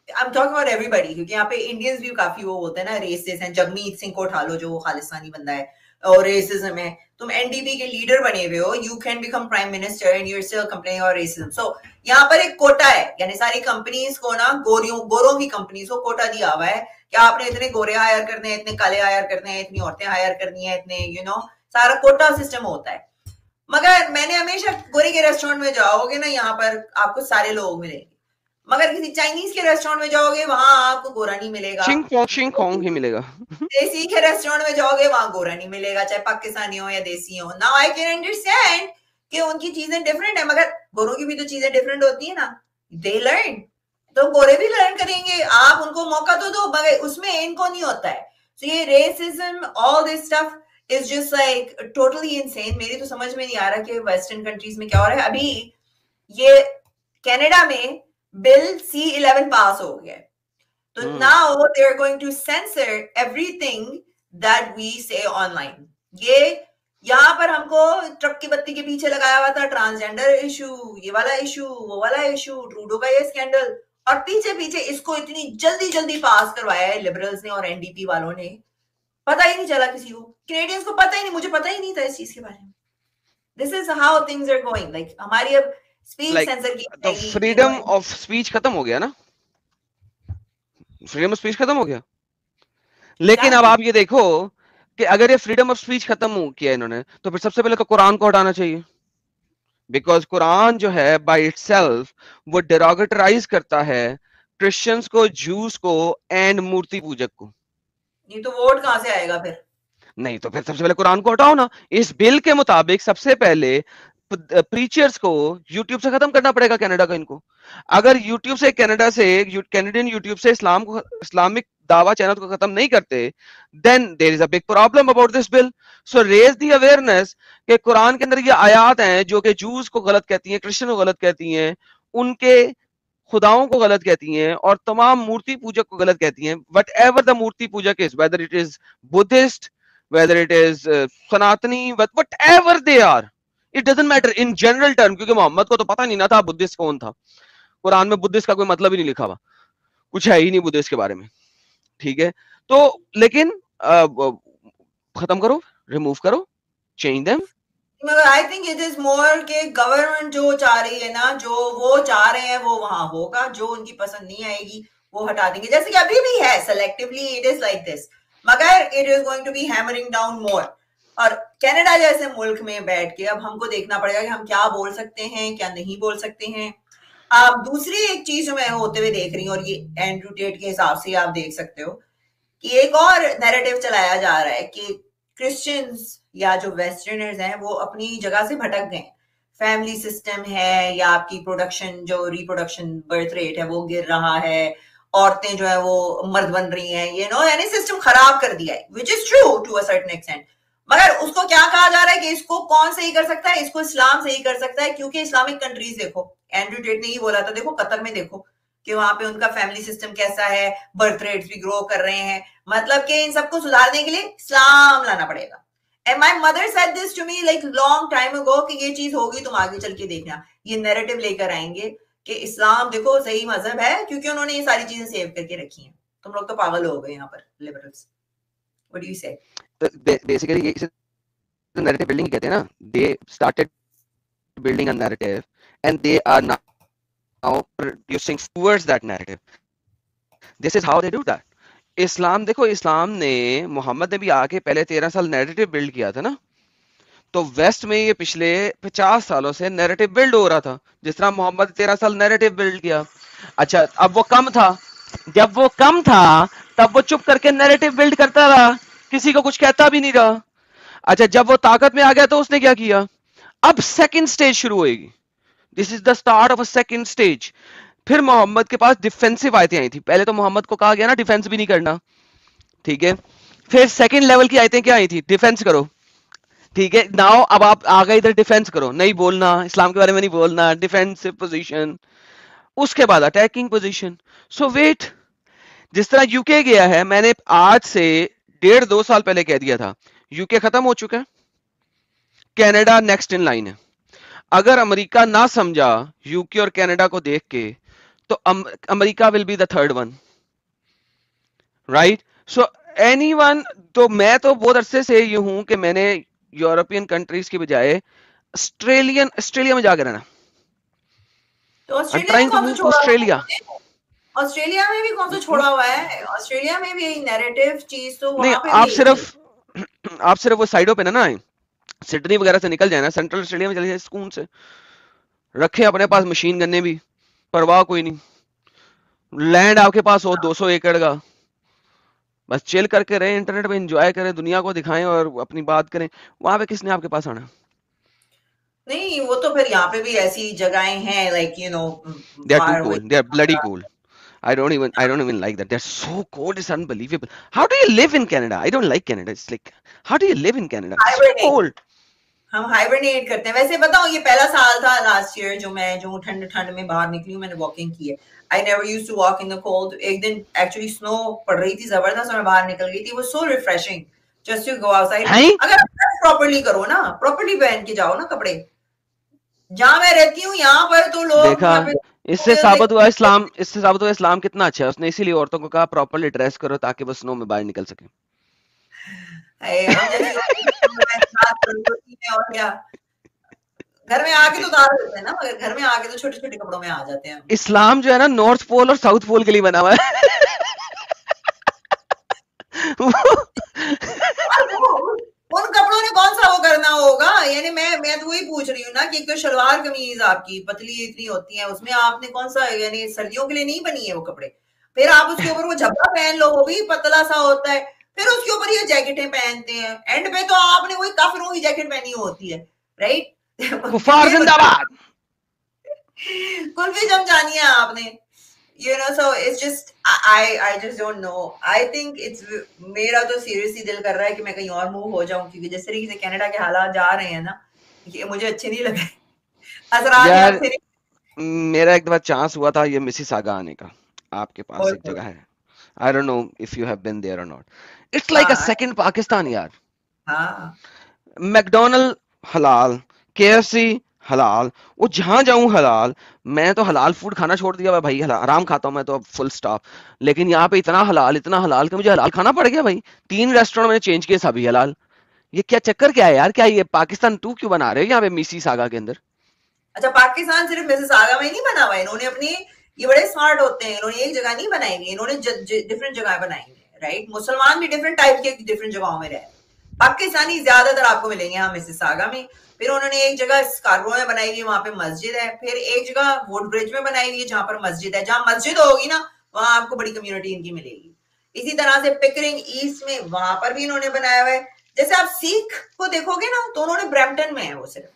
I am talking about everybody क्योंकि यहाँ पे इंडियंस भी काफ़ी वो होते हैं ना रेसिस हैं। जगमीत सिंह को उठा लो, जो खालिस्तानी बंदा है, और रेसिज्म है। तुम एनडीपी के लीडर बने हुए हो you can become prime minister and you're still complaining और रेसिज्म सो यहाँ पर एक कोटा है, यानी सारी कंपनीज़ को ना, गोरियों, गोरों की कंपनीज़ को कोटा दिया हुआ है। कि आपने इतने गोरे हायर करने हैं, इतने काले हायर करने हैं, इतनी औरतें हायर करनी है, इतने यू नो सारा कोटा सिस्टम होता है। मगर मैंने हमेशा गोरे के रेस्टोरेंट में जाओगे ना, यहाँ पर आपको सारे लोग मिलेंगे। मगर किसी चाइनीज़ के रेस्टोरेंट में जाओगे वहाँ आपको गोरा नहीं मिलेगा। शिंग फोंग शिंग खोंग ही मिलेगा। देसी के रेस्टोरेंट में जाओगे वहाँ गोरा नहीं मिलेगा चाहे पाकिस्तानी हो या देसी हो नाउ आई कैन अंडरस्टैंड कि उनकी चीज़ें डिफरेंट है मगर गोरों की भी तो चीज़ें डिफरेंट होती है ना। दे लर्न तो गोरे भी लर्न करेंगे। आप उनको मौका तो दो मगर उसमें इनको नहीं होता है। So ये racism all this stuff is just like totally insane मेरी तो समझ में नहीं आ रहा कि वेस्टर्न कंट्रीज़ में क्या हो रहा है। अभी ये कनाडा में बिल सी इलेवन पास हो गया तो. Now they are going to censor everything that we say online ये यहाँ पर हमको ट्रक की बत्ती के पीछे लगाया हुआ था ट्रांसजेंडर इशू ये वाला इशू वो वाला इशू ट्रूडो का ये स्कैंडल और पीछे पीछे इसको इतनी जल्दी जल्दी पास करवाया है लिबरल्स ने और एनडीपी वालों ने। पता ही नहीं चला किसी को। कैनेडियंस को पता ही नहीं मुझे पता ही नहीं था इस चीज़ के बारे में। This is how things are going like हमारी अब स्पीच सेंसर की तो फ्रीडम ऑफ़ स्पीच खत्म हो गया ना? फ्रीडम ऑफ़ स्पीच खत्म हो गया? लेकिन अब आप ये देखो कि अगर ये फ्रीडम ऑफ़ स्पीच खत्म हो किया इन्होंने तो फिर सबसे पहले तो कुरान को हटाना चाहिए। बिकॉज़ कुरान जो है बाय इटसेल्फ वो डेरोगेटराइज करता है क्रिश्चियंस को जूस को एंड मूर्ति पूजक को। नहीं तो वोट कहाँ से आएगा फिर? नहीं तो फिर सबसे पहले कुरान को हटाओ ना। इस बिल के मुताबिक सबसे पहले प्रीचर्स को यूट्यूब से खत्म करना पड़ेगा कनाडा का इनको। अगर यूट्यूब से कनाडा से कैनेडियन यूट्यूब से इस्लाम को इस्लामिक दावा चैनल को खत्म नहीं करते then there is a big problem about this bill so raise the awareness कि कुरान के अंदर ये आयात हैं जो कि जूस को गलत कहती हैं क्रिश्चियन को गलत कहती हैं, उनके खुदाओं को गलत कहती हैं और तमाम मूर्ति पूजक को गलत कहती हैं। वट एवर द मूर्ति पूजक is whether it is Buddhist whether it is सनातनी whatever they are it doesn't matter in general term क्योंकि मोहम्मद को तो पता नहीं ना था बुद्धिस्ट कौन था। कुरान में बुद्धिस्ट का कोई मतलब ही नहीं लिखा हुआ। कुछ है ही नहीं बुद्धिस्ट के बारे में। ठीक है? तो लेकिन खत्म करो रिमूव करो change them I think it is more के गवर्नमेंट जो चाह रही है ना, जो वो चाह रहे हैं, वो वहाँ होगा। जो उनकी पसंद नहीं आएगी, वो हटा देंगे। जैसे कि अभी भी है selectively it is like this मगर it is going to be hammering down more और कनाडा जैसे मुल्क में बैठ के अब हमको देखना पड़ेगा कि हम क्या बोल सकते हैं, क्या नहीं बोल सकते हैं। आप दूसरी एक चीज़ मैं होते हुए देख रही हूँ, और ये एंड्रू टेट के हिसाब से आप देख सकते हो, कि एक और नैरेटिव चलाया जा रहा है कि क्रिश्चियंस या जो वेस्टर्नर्स हैं, वो अपनी जगह से भटक गए। फैमिली सिस्टम है या आपकी प्रोडक्शन जो रिप्रोडक्शन बर्थ रेट है, वो गिर रहा है। औरतें जो है वो मर्द बन रही हैं। ये नो यानी सिस्टम खराब कर दिया है which is true to a certain extent मगर उसको क्या कहा जा रहा है कि इसको कौन सही कर सकता है? इसको इस्लाम सही कर सकता है, क्योंकि इस्लामिक कंट्रीज़ देखो एंड्रू टेट ने ही बोला था, देखो, कतर में देखो, कि वहाँ पे उनका फैमिली सिस्टम कैसा है बर्थ रेट्स भी ग्रो कर रहे हैं मतलब कि इन सबको सुधारने के लिए इस्लाम लाना पड़ेगा। And my mother said this to me like long time ago कि ये चीज़ होगी, तुम आगे चल के देखना। ये नैरेटिव लेकर आएँगे कि इस्लाम देखो, सही मज़हब है, क्योंकि उन्होंने ये सारी चीज़ें सेव करके रखी हैं। तुम लोग तो पागल हो गए यहाँ पर liberals what do you say basically ये नैरेटिव बिल्डिंग कहते हैं ना। They started building a narrative and they are now producing towards that narrative. This is how they do that. इस्लाम, देखो, इस्लाम ने मोहम्मद ने भी आके पहले तेरह साल नैरेटिव बिल्ड किया था ना। तो वेस्ट में ये पिछले पचास सालों से नैरेटिव बिल्ड हो रहा था। जिस तरह मोहम्मद तेरह साल नैरेटिव बिल्ड किया। अच्छा अब वो कम था। जब वो कम था, तब वो चुप करके नैरेटिव बिल्ड करता रहा। किसी को कुछ कहता भी नहीं रहा। अच्छा जब वो ताकत में आ गया तो उसने क्या किया? अब सेकंड स्टेज शुरू होएगी। This is the start of a second stage फिर मोहम्मद के पास डिफेंसिव आयतें आई थी। पहले तो मोहम्मद को कहा गया ना डिफेंस भी नहीं करना। ठीक है? फिर सेकंड लेवल की आयतें क्या आई थी? डिफेंस करो। ठीक है? नाउ अब आप आ गए इधर डिफेंस करो। नहीं बोलना, इस्लाम के बारे में नहीं बोलना डिफेंसिव पोजीशन उसके बाद अटैकिंग पोजीशन सो वेट जिस तरह यूके गया है, मैंने आज से डेढ़ दो साल पहले कह दिया था। यूके खत्म हो चुका है। कनाडा नेक्स्ट इन लाइन है। अगर अमेरिका ना समझा यूके और कनाडा को देख के तो America will be the third one right so any one तो मैं तो बहुत अरसे से ये हूँ कि मैंने यूरोपियन कंट्रीज़ की बजाय ऑस्ट्रेलियन ऑस्ट्रेलिया में जाकर रहना। तो ऑस्ट्रेलिया ऑस्ट्रेलिया में भी कौन सा छोड़ा हुआ है? ऑस्ट्रेलिया में भी नैरेटिव चीज़ तो नहीं आप सिर्फ़ आप सिर्फ़ वो साइडों पे ना ना सिडनी वगैरह से निकल जाए ना सेंट्रल ऑस्ट्रेलिया में चले जाए सुकून से। रखे अपने पास मशीन गन्ने भी परवाह कोई नहीं। लैंड आपके पास हो 200 एकड़ का। बस चिल करके रहे इंटरनेट पे एंजॉय करें दुनिया को दिखाएँ और अपनी बात करें। वहाँ पे किसने आपके पास आना? नहीं वो तो फिर यहाँ पे भी ऐसी जगहें हैं like you know they are too cool they are bloody cool I don't even I don't even like that. They're so cold. It's unbelievable. How do you live in Canada? I don't like Canada. It's like how do you live in Canada? It's so cold. हम hibernate करते हैं वैसे बताओ ये पहला साल था last year जो मैं जो ठंड ठंड में बाहर निकली हूँ मैंने वॉकिंग की है I never use to walk in the cold एक दिन एक्चुअली स्नो पड़ रही थी ज़बरदस्त और मैं बाहर निकल गई थी वो so refreshing just to go outside अगर प्रॉपर्ली करो ना प्रॉपर्ली पहन के जाओ ना कपड़े जहाँ मैं रहती हूँ यहाँ पर तो लोग देखा इससे साबित हुआ इस्लाम इससे साबित हुआ इस्लाम कितना अच्छा है। उसने इसीलिए औरतों को कहा प्रॉपर्ली ड्रेस करो ताकि वो स्नो में बाहर निकल सके। घर में आके तो उतार देते हैं ना मगर घर में आके तो छोटे छोटे कपड़ों में आ जाते हैं इस्लाम जो है ना नॉर्थ पोल और साउथ पोल के लिए बना हुआ है। यानी मैं मैं तो वही पूछ रही हूँ ना कि एक तो शलवार कमीज आपकी पतली इतनी होती है उसमें आपने कौन सा यानी सर्दियों के लिए नहीं बनी है वो कपड़े? फिर आप उसके ऊपर वो झब्बा पहन लो वो भी पतला सा होता है। फिर उसके ऊपर ये जैकेटें पहनते हैं। एंड पे तो आपने वही काफिरों की जैकेट पहनी होती है राइट जिंदाबाद। कुल्फी जम जानी है आपने। You know so it's just i i just don't know. I think it's मेरा तो सीरियसली दिल कर रहा है कि मैं कहीं और मूव हो जाऊँ क्योंकि जिस तरीके से कनाडा के हालात जा रहे हैं ना ये मुझे अच्छे नहीं लग। रहे से मेरा एक दफ़ा चांस हुआ था ये मिसिसागा आने का। आपके पास एक जगह है। I don't know if you have been there और not it's like a. Second Pakistan यार। हाँ। मैकडोनल्ड हलाल केएफसी हलाल। वो जहाँ जाऊँ हलाल, मैं तो हलाल फ़ूड खाना छोड़ दिया भाई आराम खाता हूँ मैं तो अब फुल स्टॉप लेकिन यहाँ पे इतना हलाल इतना हलाल कि मुझे हलाल खाना पड़ गया भाई। तीन रेस्टोरेंट मैंने चेंज किए, सभी हलाल। ये क्या चक्कर क्या है यार? क्या ये पाकिस्तान टू क्यों बना रहे हो यहाँ पे मिसी सागा के अंदर? अच्छा पाकिस्तान सिर्फ़ मिसेस आगा में नहीं बना हुआ इन्होंने अपनी, ये बड़े स्मार्ट होते हैं। इन्होंने एक जगह नहीं बनाई हुई, इन्होंने डिफरेंट जगह बनाई है राइट मुसलमान भी डिफरेंट टाइप के डिफरेंट जगहों में रहे। पाकिस्तानी ज़्यादातर आपको मिलेंगे यहाँ मिसेस आगा में। फिर उन्होंने एक जगह स्कार्बो में बनाई हुई, वहाँ पे मस्जिद है। फिर एक जगह वुड ब्रिज में बनाई हुई है, जहाँ पर मस्जिद है। जहाँ मस्जिद होगी ना, वहाँ आपको बड़ी कम्युनिटी इनकी मिलेगी। इसी तरह से पिकरिंग ईस्ट में वहाँ पर भी इन्होंने बनाया हुआ है। जैसे आप सीख को देखोगे ना तो उन्होंने ब्रैम्पटन में है वो सिर्फ़।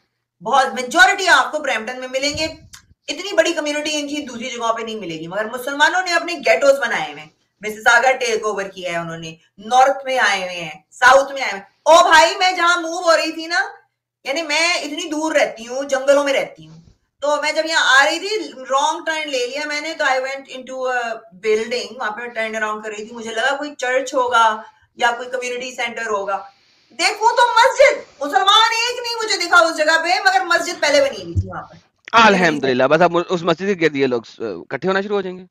बहुत मेजोरिटी आपको ब्रैम्पटन में मिलेंगे। इतनी बड़ी कम्युनिटी इनकी दूसरी जगहों पे नहीं मिलेगी। मगर मुसलमानों ने अपने गेटोज बनाए हुए हैं। मिसिसागा टेक ओवर किया है उन्होंने। नॉर्थ में आए हुए हैं साउथ में आए हुए ओ भाई, मैं जहाँ मूव हो रही थी ना यानी मैं इतनी दूर रहती हूँ जंगलों में रहती हूँ। तो मैं जब यहाँ आ रही थी रॉन्ग टर्न ले लिया मैंने तो I went into a building वहाँ पे टर्न अराउंड कर रही थी। मुझे लगा कोई चर्च होगा या कोई कम्युनिटी सेंटर होगा। देखूँ तो मस्जिद मुसलमान एक नहीं मुझे दिखा उस जगह पे मगर मस्जिद पहले बनी हुई थी वहाँ पर। अल्हम्दुलिल्लाह बस अब उस मस्जिद के गिर्द ये लोग इकट्ठे होना शुरू हो जाएँगे।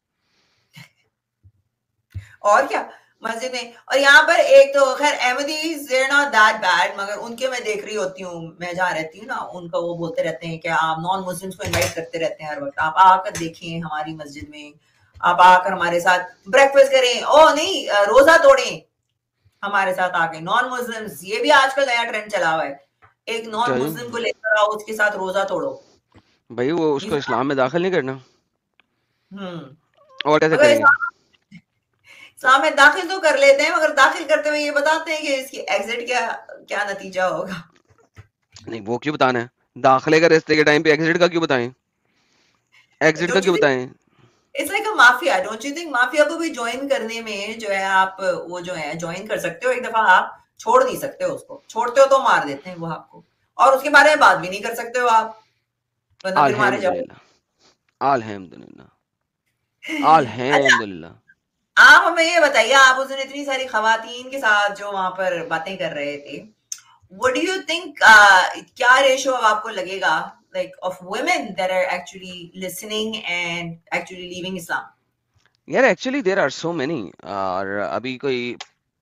और क्या? मस्जिद में। और यहाँ पर एक तो खैर Ahmadis they're not that bad मगर उनके मैं देख रही होती हूँ मैं जहाँ रहती हूँ ना उनका वो बोलते रहते हैं कि आप नॉन मुस्लिम्स को इनवाइट करते रहते हैं हर वक्त। आप आकर देखें हमारी मस्जिद में आप आकर हमारे साथ ब्रेकफास्ट करें। ओ नहीं रोजा तोड़ें हमारे साथ आके नॉन मुस्लिम ये भी आजकल नया ट्रेंड चला हुआ है। एक नॉन मुस्लिम को लेकर आओ उसके साथ रोजा तोड़ो। भाई वो उसको इस्लाम में दाखिल नहीं करना। हम्म। और कैसे करेंगे? में दाखिल तो कर लेते हैं मगर दाखिल करते हुए ये बताते हैं कि इसकी एग्जिट क्या क्या नतीजा होगा। नहीं वो क्यों बताना है? दाखिले का रिश्ते के टाइम पे एग्जिट का क्यों बताएँ? एग्जिट का क्यों बताएँ? It's like a mafia don't you think mafia को भी ज्वाइन करने में जो है आप वो जो है ज्वाइन कर सकते हो एक दफ़ा आप छोड़ नहीं सकते हो उसको। छोड़ते हो तो मार देते हैं वो आपको। और उसके बारे में बात भी नहीं कर सकते हो आप। वरना फिर मारे अल्हम्दुलिल्लाह अल्हम्दुलिल्लाह आप हमें ये बताइए आप उस दिन इतनी सारी खवातीन के साथ जो वहाँ पर बातें कर रहे थे you think uh, क्या रेशो अब आपको लगेगा like of women that are actually listening and actually leaving Islam? यार actually there are so many और अभी कोई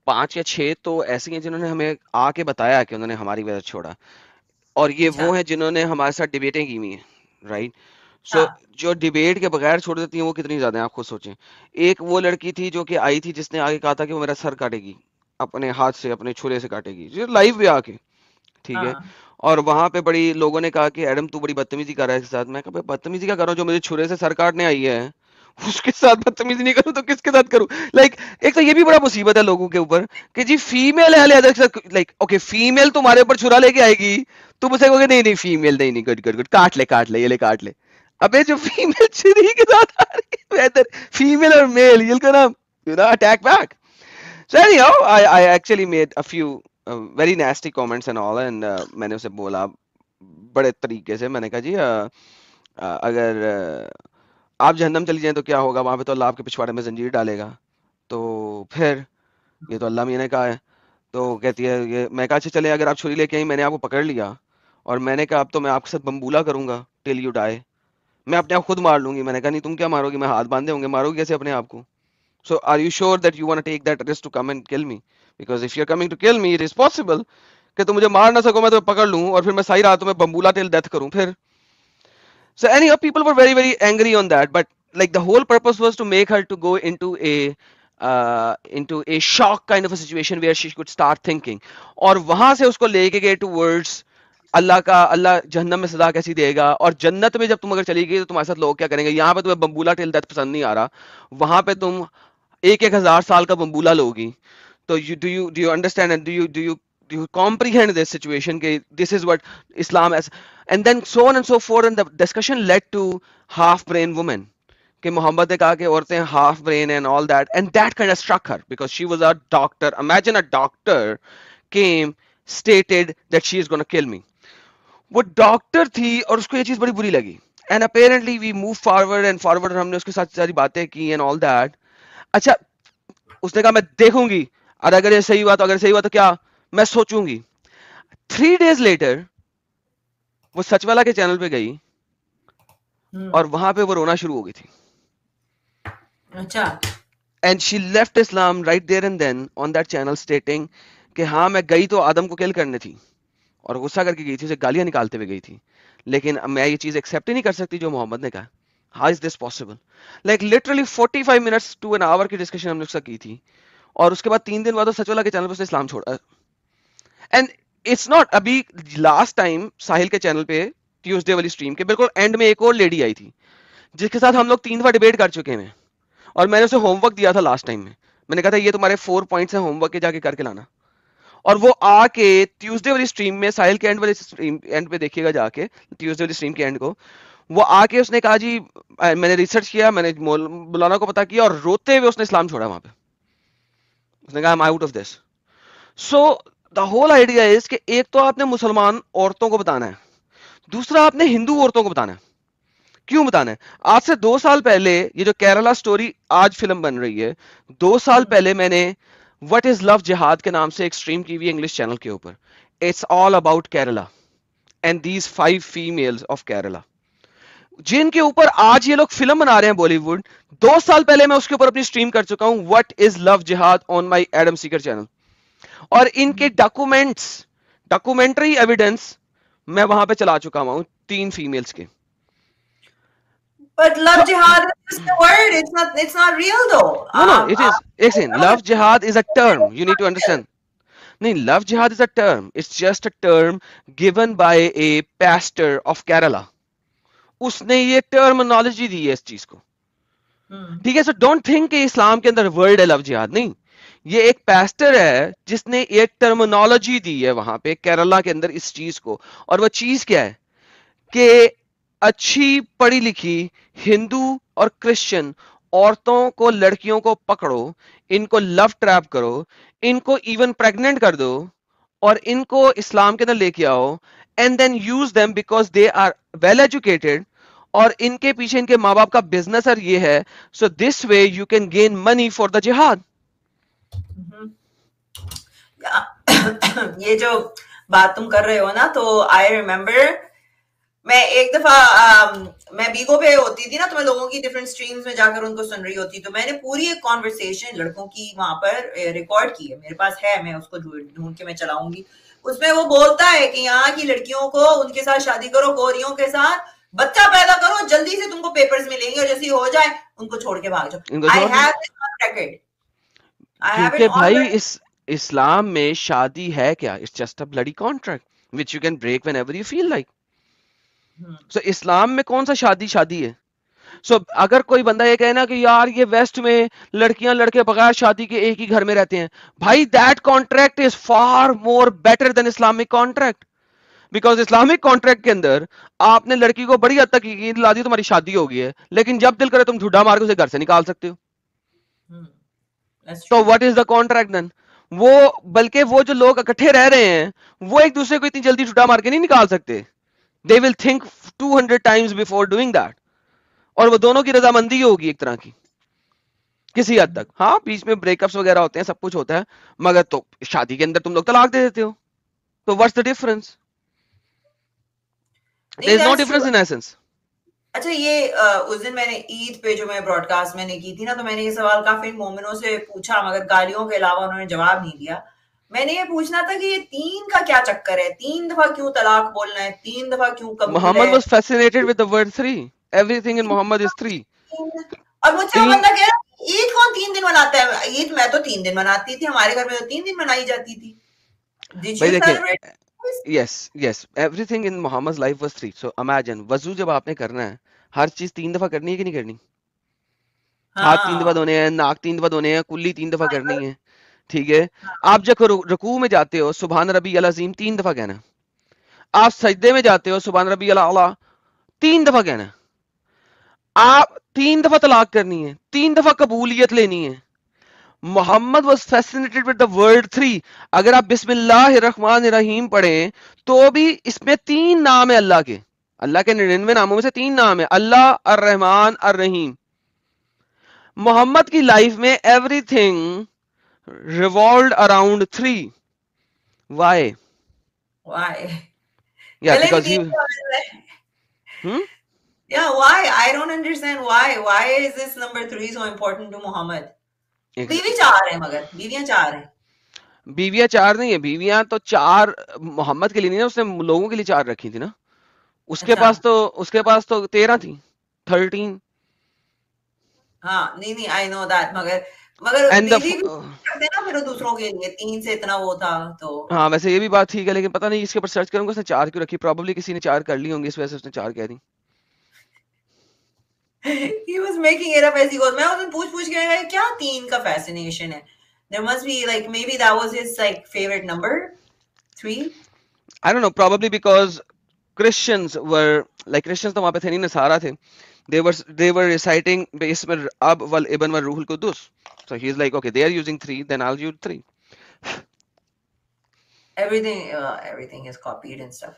पाँच या छह तो ऐसी हैं जिन्होंने हमें आके बताया कि उन्होंने हमारी वजह छोड़ा। और ये वो अच्छा। हैं जिन्होंने हमारे साथ डिबेटें की हुई हैं राइट सो हाँ। जो डिबेट के बगैर छोड़ देती हैं वो कितनी ज़्यादा हैं आप खुद सोचें। एक वो लड़की थी जो कि आई थी जिसने आगे कहा था कि वो मेरा सर काटेगी अपने हाथ से अपने छुरे से काटेगी। जो लाइव भी आके ठीक है? हाँ, और वहाँ पे बड़ी लोगों ने कहा कि एडम तू बड़ी बदतमीजी कर रहा है इसके साथ। मैं कहा "भाई, बदतमीजी क्या कर? रहा हूँ जो मुझे छुरे से सर काटने आई है उसके साथ बदतमीजी नहीं करूँ तो किसके साथ करूँ? लाइक एक तो ये भी बड़ा मुसीबत है लोगों के ऊपर कि जी फीमेल है लिहाजा लाइक ओके फीमेल तुम्हारे ऊपर छुरा लेके आएगी तुम उसे कहोगे नहीं नहीं फीमेल नहीं नहीं गुड गुड गुड काट ले काट ले ये ले काट ले। अबे जो फीमेल छुरी के साथ आ रही है वेदर फीमेल और मेल ये का नाम you know attack back anyhow, I I actually made a few uh, very nasty comments and all, and uh, मैंने उसे बोला बड़े तरीके से मैंने कहा जी uh, uh, अगर uh, आप जहन्नम चली जाएँ तो क्या होगा? वहाँ पे तो अल्लाह आपके पिछवाड़े में जंजीर डालेगा। तो फिर ये तो अल्लाह मियाँ ने कहा है। तो कहती है ये मैं कहा अच्छा चले अगर आप छुरी लेके आई मैंने आपको पकड़ लिया। और मैंने कहा अब तो मैं आपके साथ बम्बूला करूँगा टिल यू डाई मैं अपने आप खुद मार लूँगी। मैंने कहा नहीं तुम क्या मारोगी? मैं हाथ बांधे होंगे। मारोगी कैसे अपने आप को? So are you sure that you won't take that risk to come and kill me because if you're coming to kill me it is possible कि तुम मुझे मार ना सको मैं तुम्हें पकड़ लूँ और फिर मैं सही रातों में बम्बूला तेल डेथ करूँ फिर। So any people were very very angry on that but like the whole purpose was to make her to go into a Uh, into a shock kind of a situation where she could start thinking. Or vaha se usko lege ge towards uh, अल्लाह का, अल्लाह जहन्नम में सजा कैसी देगा? और जन्नत में जब तुम अगर चली गई तो तुम्हारे साथ लोग क्या करेंगे? यहाँ पे तुम्हें बम्बूला टिल डेथ पसंद नहीं आ रहा। वहाँ पे तुम एक एक हज़ार साल का बम्बूला लोगी। तो you do you do you understand and do you do you do you comprehend this situation okay this is what islam has and then so on and so forth, and the discussion led to half कि मोहम्मद ने कहा कि औरतें half brain and all that and that because she a doctor imagine a doctor came वो doctor थी और उसको ये चीज़ बड़ी बुरी लगी। And apparently we move forward and forward हमने उसके साथ सारी बातें की एंड ऑल दैट अच्छा उसने कहा मैं देखूँगी। और अगर ये सही हुआ तो अगर सही हुआ तो क्या? मैं सोचूँगी। थ्री डेज़ लेटर वो सचवाला के चैनल पे गई हम्म, और वहाँ पे वो रोना शुरू हो गई थी। अच्छा। And she left Islam right there and then on that channel stating कि हाँ मैं गई तो आदम को किल करने थी। और गुस्सा करके गई थी, उसे गालियाँ निकालते हुए गई थी। लेकिन मैं ये चीज़ एक्सेप्ट ही नहीं कर सकती जो मोहम्मद ने कहा। How is this possible like literally 45 minutes to an hour की डिस्कशन हमने उसका की थी। और उसके बाद तीन दिन बाद सचवाला के चैनल पर उसने इस्लाम छोड़ा एंड इट्स नॉट अभी लास्ट टाइम साहिल के चैनल पे ट्यूसडे वाली स्ट्रीम के, बिल्कुल एंड में एक और लेडी आई थी, जिसके साथ हम लोग तीन बार डिबेट कर चुके हैं। और मैंने उसे होमवर्क दिया था लास्ट टाइम में। मैंने कहा था, ये तुम्हारे फोर पॉइंट्स हैं होमवर्क के जाके करके लाना। और वो आके ट्यूसडे वाली स्ट्रीम में साहिल के एंड वाली स्ट्रीम एंड पे देखिएगा जाके ट्यूसडे वाली स्ट्रीम के एंड को, वो आके उसने कहा, जी मैंने रिसर्च किया, मैंने मौल- मौलाना को पता किया और रोते हुए उसने इस्लाम छोड़ा वहाँ पे. उसने कहा I out of this so the whole idea is कि एक तो आपने मुसलमान औरतों को बताना है, दूसरा आपने हिंदू औरतों को बताना है। क्यों बताना है? आज से दो साल पहले ये जो केरला स्टोरी आज फ़िल्म बन रही है, दो साल पहले मैंने व्हाट इज़ लव जिहाद के नाम से एक स्ट्रीम इंग्लिश चैनल के ऊपर? It's all about Kerala and these five females of Kerala जिनके ऊपर आज ये लोग फ़िल्म बना रहे हैं बॉलीवुड दो साल पहले मैं उसके ऊपर अपनी स्ट्रीम कर चुका हूँ what is love jihad on my Adam Seeker channel और इनके डॉक्यूमेंट्स डॉक्यूमेंट्री एविडेंस मैं वहाँ पे चला चुका हुआ हूँ तीन फीमेल्स के। But love jihad is just a word. It's not. It's not real though. No, no, Um, it is. एक second. Love jihad is a term. You need to understand. नहीं, love jihad is a term. It's just a term given by a pastor of Kerala. उसने ये terminology दी है इस चीज़ को हम्म, ठीक है so don't think कि इस्लाम के अंदर वर्ड है लव जिहाद नहीं ये एक पैस्टर है जिसने एक टर्मिनोलॉजी दी है वहाँ पे केरला के अंदर इस चीज़ को और वो चीज़ क्या है कि अच्छी पढ़ी लिखी हिंदू और क्रिश्चियन औरतों को लड़कियों को पकड़ो, इनको लव ट्रैप करो, इनको इवन प्रेग्नेंट कर दो और इनको इस्लाम के अंदर लेके आओ and then use them because they are well educated और इनके पीछे इनके माँ बाप का बिज़नेस और ये है so this way you can gain money for the jihad. ये जो बात तुम कर रहे हो ना तो आई रिमेम्बर मैं एक दफ़ा अम, मैं बीगो पे होती थी ना तो मैं लोगों की डिफरेंट स्ट्रीम्स में जाकर उनको सुन रही होती तो मैंने पूरी एक कॉन्वर्सेशन लड़कों की वहाँ पर रिकॉर्ड की है। मेरे पास है मैं उसको ढूंढ के मैं चलाऊँगी। उसमें वो बोलता है कि यहाँ की लड़कियों को उनके साथ शादी करो गोरियों के साथ बच्चा पैदा करो जल्दी से तुमको पेपर्स मिलेंगे और जैसे हो जाए उनको छोड़ के भाग जाओ। आई। हैव भाई इस इस्लाम में शादी है क्या? It's just a bloody contract which you can break whenever you feel like hmm. So इस्लाम में कौन सा शादी शादी है? सो अगर कोई बंदा ये कहे ना कि यार ये वेस्ट में लड़कियाँ लड़के बगैर शादी के एक ही घर में रहते हैं भाई that contract is far more better than Islamic contract because Islamic contract के अंदर आपने लड़की को बड़ी हद तक यकीन दिला दी तुम्हारी शादी हो गई है लेकिन जब दिल करे तुम झूठा मार के उसे घर से निकाल सकते हो। हम्म, तो. What is the contract then वो बल्कि वो जो लोग इकट्ठे रह रहे हैं वो एक दूसरे को इतनी जल्दी छुट्टा मार के नहीं निकाल सकते। They will think 200 times before doing that और वो दोनों की रजामंदी होगी एक तरह की। किसी हद तक। हाँ बीच में ब्रेकअप्स वगैरह होते हैं सब कुछ होता है मगर तो शादी के अंदर तुम लोग तलाक दे देते हो। तो what's the difference there is no difference. In essence अच्छा ये उस दिन मैंने ईद पे जो मैं ब्रॉडकास्ट मैंने की थी ना तो मैंने ये सवाल काफ़ी मोमिनों से पूछा मगर गालियों के अलावा उन्होंने जवाब नहीं दिया। मैंने ये पूछना था कि ये तीन का क्या चक्कर है? तीन दफ़ा क्यों तलाक बोलना है? तीन दफ़ा क्यों कबूल Muhammad was fascinated with the word three. Everything in mohammed is three. और मुझसे वो बंदा कह रहा ईद कौन तीन दिन मनाता है? ईद मैं तो तीन दिन मनाती थी हमारे घर में तो तीन दिन मनाई जाती थी। भाई देखिए yes yes everything in muhammad's life was three. So imagine वज़ू जब आपने करना है हर चीज़ तीन दफ़ा करनी है कि नहीं करनी? हाथ तीन दफ़ा हाँ धोने हैं नाक तीन दफ़ा धोने हैं कुल्ली तीन दफ़ा हाँ, करनी है। ठीक है? आप जब रुकू में जाते हो सुबहान रबी अल अजीम, तीन दफ़ा कहना। आप सजदे में जाते हो सुबहान रबी अल तीन दफ़ा कहना। आप तीन दफ़ा तलाक करनी है, तीन दफ़ा कबूलियत लेनी है। Muhammad was fascinated with the word three अगर आप बिस्मिल्लाहिर्रहमानिर्रहीम पढ़ें तो भी इसमें तीन नाम है अल्लाह के। अल्लाह के निन्यानवे नामों में से तीन नाम है, अल्लाह अर रहमान अर रहीम मोहम्मद की लाइफ में everything around three why why? या Well, because he indeed, hmm? yeah why? I don't understand why. Why is this number three so important to Muhammad? बीवी चार है मगर बीवियाँ चार हैं। बीवियाँ चार नहीं है। बीवियाँ तो चार मोहम्मद के लिए नहीं ना उसने लोगों के लिए चार रखी थी ना। उसके अच्छा। पास तो उसके पास तो तेरह थी थर्टीन हाँ नहीं नहीं आई नो दैट मगर मगर फिर दूसरों के लिए तीन से इतना वो था तो हाँ वैसे ये भी बात ठीक है लेकिन पता नहीं इसके ऊपर सर्च करूँगा उसने चार क्यों रखी प्रॉब्लली किसी ने चार कर ली होंगी इस वजह से उसने चार कह दी he was making it up as he goes मैं उस पूछ पूछ के गया क्या तीन का fascination है there must be like maybe that was his like favorite number three I don't know probably because Christians were like Christians तो वहाँ पे थे नहीं नसारा थे they were they were reciting इसमें अब वल इबन व रूहुल कुदुस so he's like okay they are using three then I'll use three. Everything uh, everything is copied and stuff.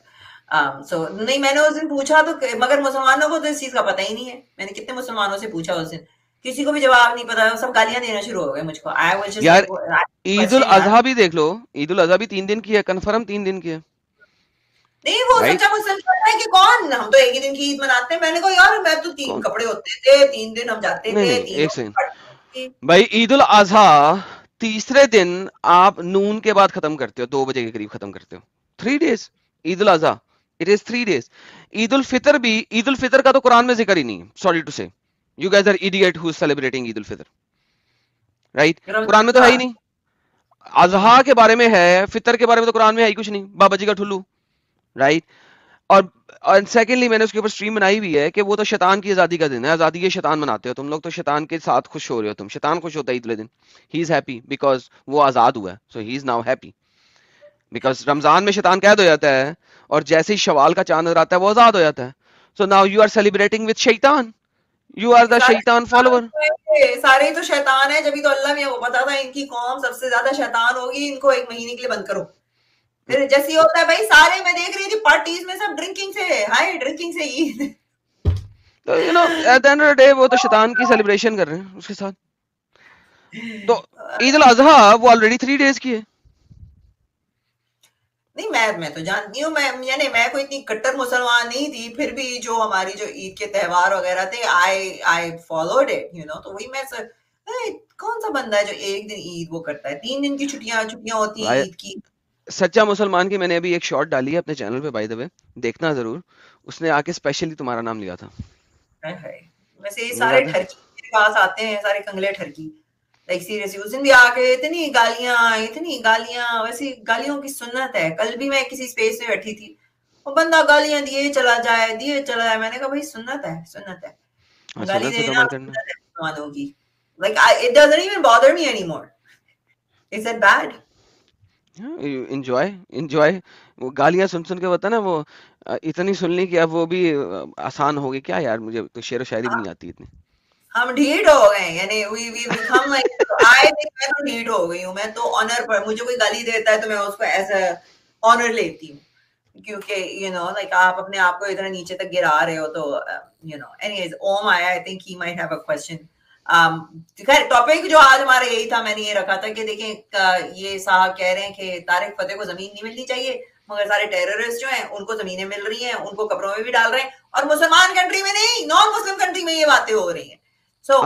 Um so नहीं मैंने उस दिन पूछा तो मगर मुसलमानों को तो इस चीज़ का पता ही नहीं है। मैंने कितने मुसलमानों से पूछा उस दिन। किसी को भी जवाब नहीं पता सब गालियाँ देना शुरू हो गए मुझको। आई वाज जस्ट यार, ईद उल अजहा भी देख लो। ईद उल अजहा भी तीन दिन की है कंफर्म तीन दिन की है। नहीं वो Right? सच्चा है कि कौन? हम तो एक ही दिन की ईद मनाते हैं। मैंने कहा यार मैं तो तीन? कपड़े होते थे तीन दिन हम जाते नहीं, थे नहीं, तीन एक सेकंड। भाई ईद उल अजहा तीसरे दिन आप नून के बाद खत्म करते हो दो बजे के करीब खत्म करते हो। Three days Eid ul Adha. It is three days Eid ul Fitr भी ईद उल फितर का तो कुरान में ज़िक्र ही नहीं है sorry to say you guys are idiot who celebrating Eid ul Fitr. Right Quran में तो है ही नहीं। अजहा के बारे में है फितर के बारे में तो कुरान में है ही कुछ नहीं। बाबा जी का ठुल्लू। राइट और और सेकेंडली मैंने उसके ऊपर स्ट्रीम बनाई हुई है कि वो तो शैतान की आज़ादी का दिन है। आज़ादी के शैतान मनाते हो तुम लोग तो शैतान के साथ खुश हो रहे हो तुम। शैतान खुश होता है ईद दिन। ही इज़ हैप्पी बिकॉज़ वो आज़ाद हुआ है। So he is now happy because Ramzan में शैतान कैद हो जाता है और जैसे ही शवाल का चाँद नज़र आता है वो आज़ाद हो जाता है। So now you are celebrating with shaitan. You are the shaitan follower शैतान सारे ही तो शैतान है जब तो अल्लाह मियाँ को पता था इनकी कौम सबसे ज़्यादा शैतान होगी इनको एक महीने के लिए बंद करो। जैसे होता है भाई सारे मैं देख रही थी पार्टीज़ में सब ड्रिंकिंग से हाय ड्रिंकिंग से ईद तो you know at the end of the day वो तो शैतान की सेलिब्रेशन कर रहे हैं उसके साथ। तो ईद उल अजहा वो ऑलरेडी थ्री डेज़ की है। नहीं मैं मैं तो जानती हूँ मैं यानी मैं कोई इतनी कट्टर मुसलमान नहीं थी फिर भी जो हमारी जो ईद के त्योहार वगैरह थे I I followed it you know तो वही मैं सर कौन सा बंदा है जो एक दिन ईद वो करता है? तीन दिन की छुट्टियाँ छुट्टियाँ होती हैं ईद की। सच्चा मुसलमान की मैंने अभी एक शॉट डाली है अपने चैनल पे बाय द वे देखना ज़रूर उसने आके स्पेशली तुम्हारा नाम लिया था वैसे ये सारे है। ठरकी मेरे पास आते हैं सारे कंगले ठरकी लाइक सीरियसली उस दिन भी आके इतनी गालियाँ इतनी गालियाँ वैसे गालियों की सुन्नत है कल भी मैं किसी स्पेस में बैठी थी वो बंदा गालियाँ दिए चला जाए दिए चला जाए मैंने कहा भाई सुन्नत है सुन्नत है हाँ, गाली देना है bother me anymore is that bad enjoy वो गालियाँ सुन सुन के बता ना वो इतनी सुन ली कि अब वो भी आसान हो गई। क्या यार, मुझे तो शेर व शायरी नहीं आती इतनी। हम ढीठ हो गए यानी we become like, I think मैं तो ढीठ हो गई हूँ, मैं तो ऑनर पर, मुझे कोई गाली देता है तो मैं उसको एज अ ऑनर लेती हूँ। क्योंकि यू नो लाइक आप अपने आप को इतना नीचे तक गिरा रहे हो तो यू नो एनीवेज ओम आया I think he might have a question खैर टॉपिक जो आज हमारा यही था मैंने ये रखा था कि देखें ये साहब कह रहे हैं कि तारिक फतेह को ज़मीन नहीं मिलनी चाहिए मगर सारे टेररिस्ट जो हैं उनको जमीनें मिल रही हैं उनको कब्रों में भी डाल रहे हैं और मुसलमान कंट्री में नहीं नॉन मुस्लिम कंट्री में ये बातें हो रही हैं। सो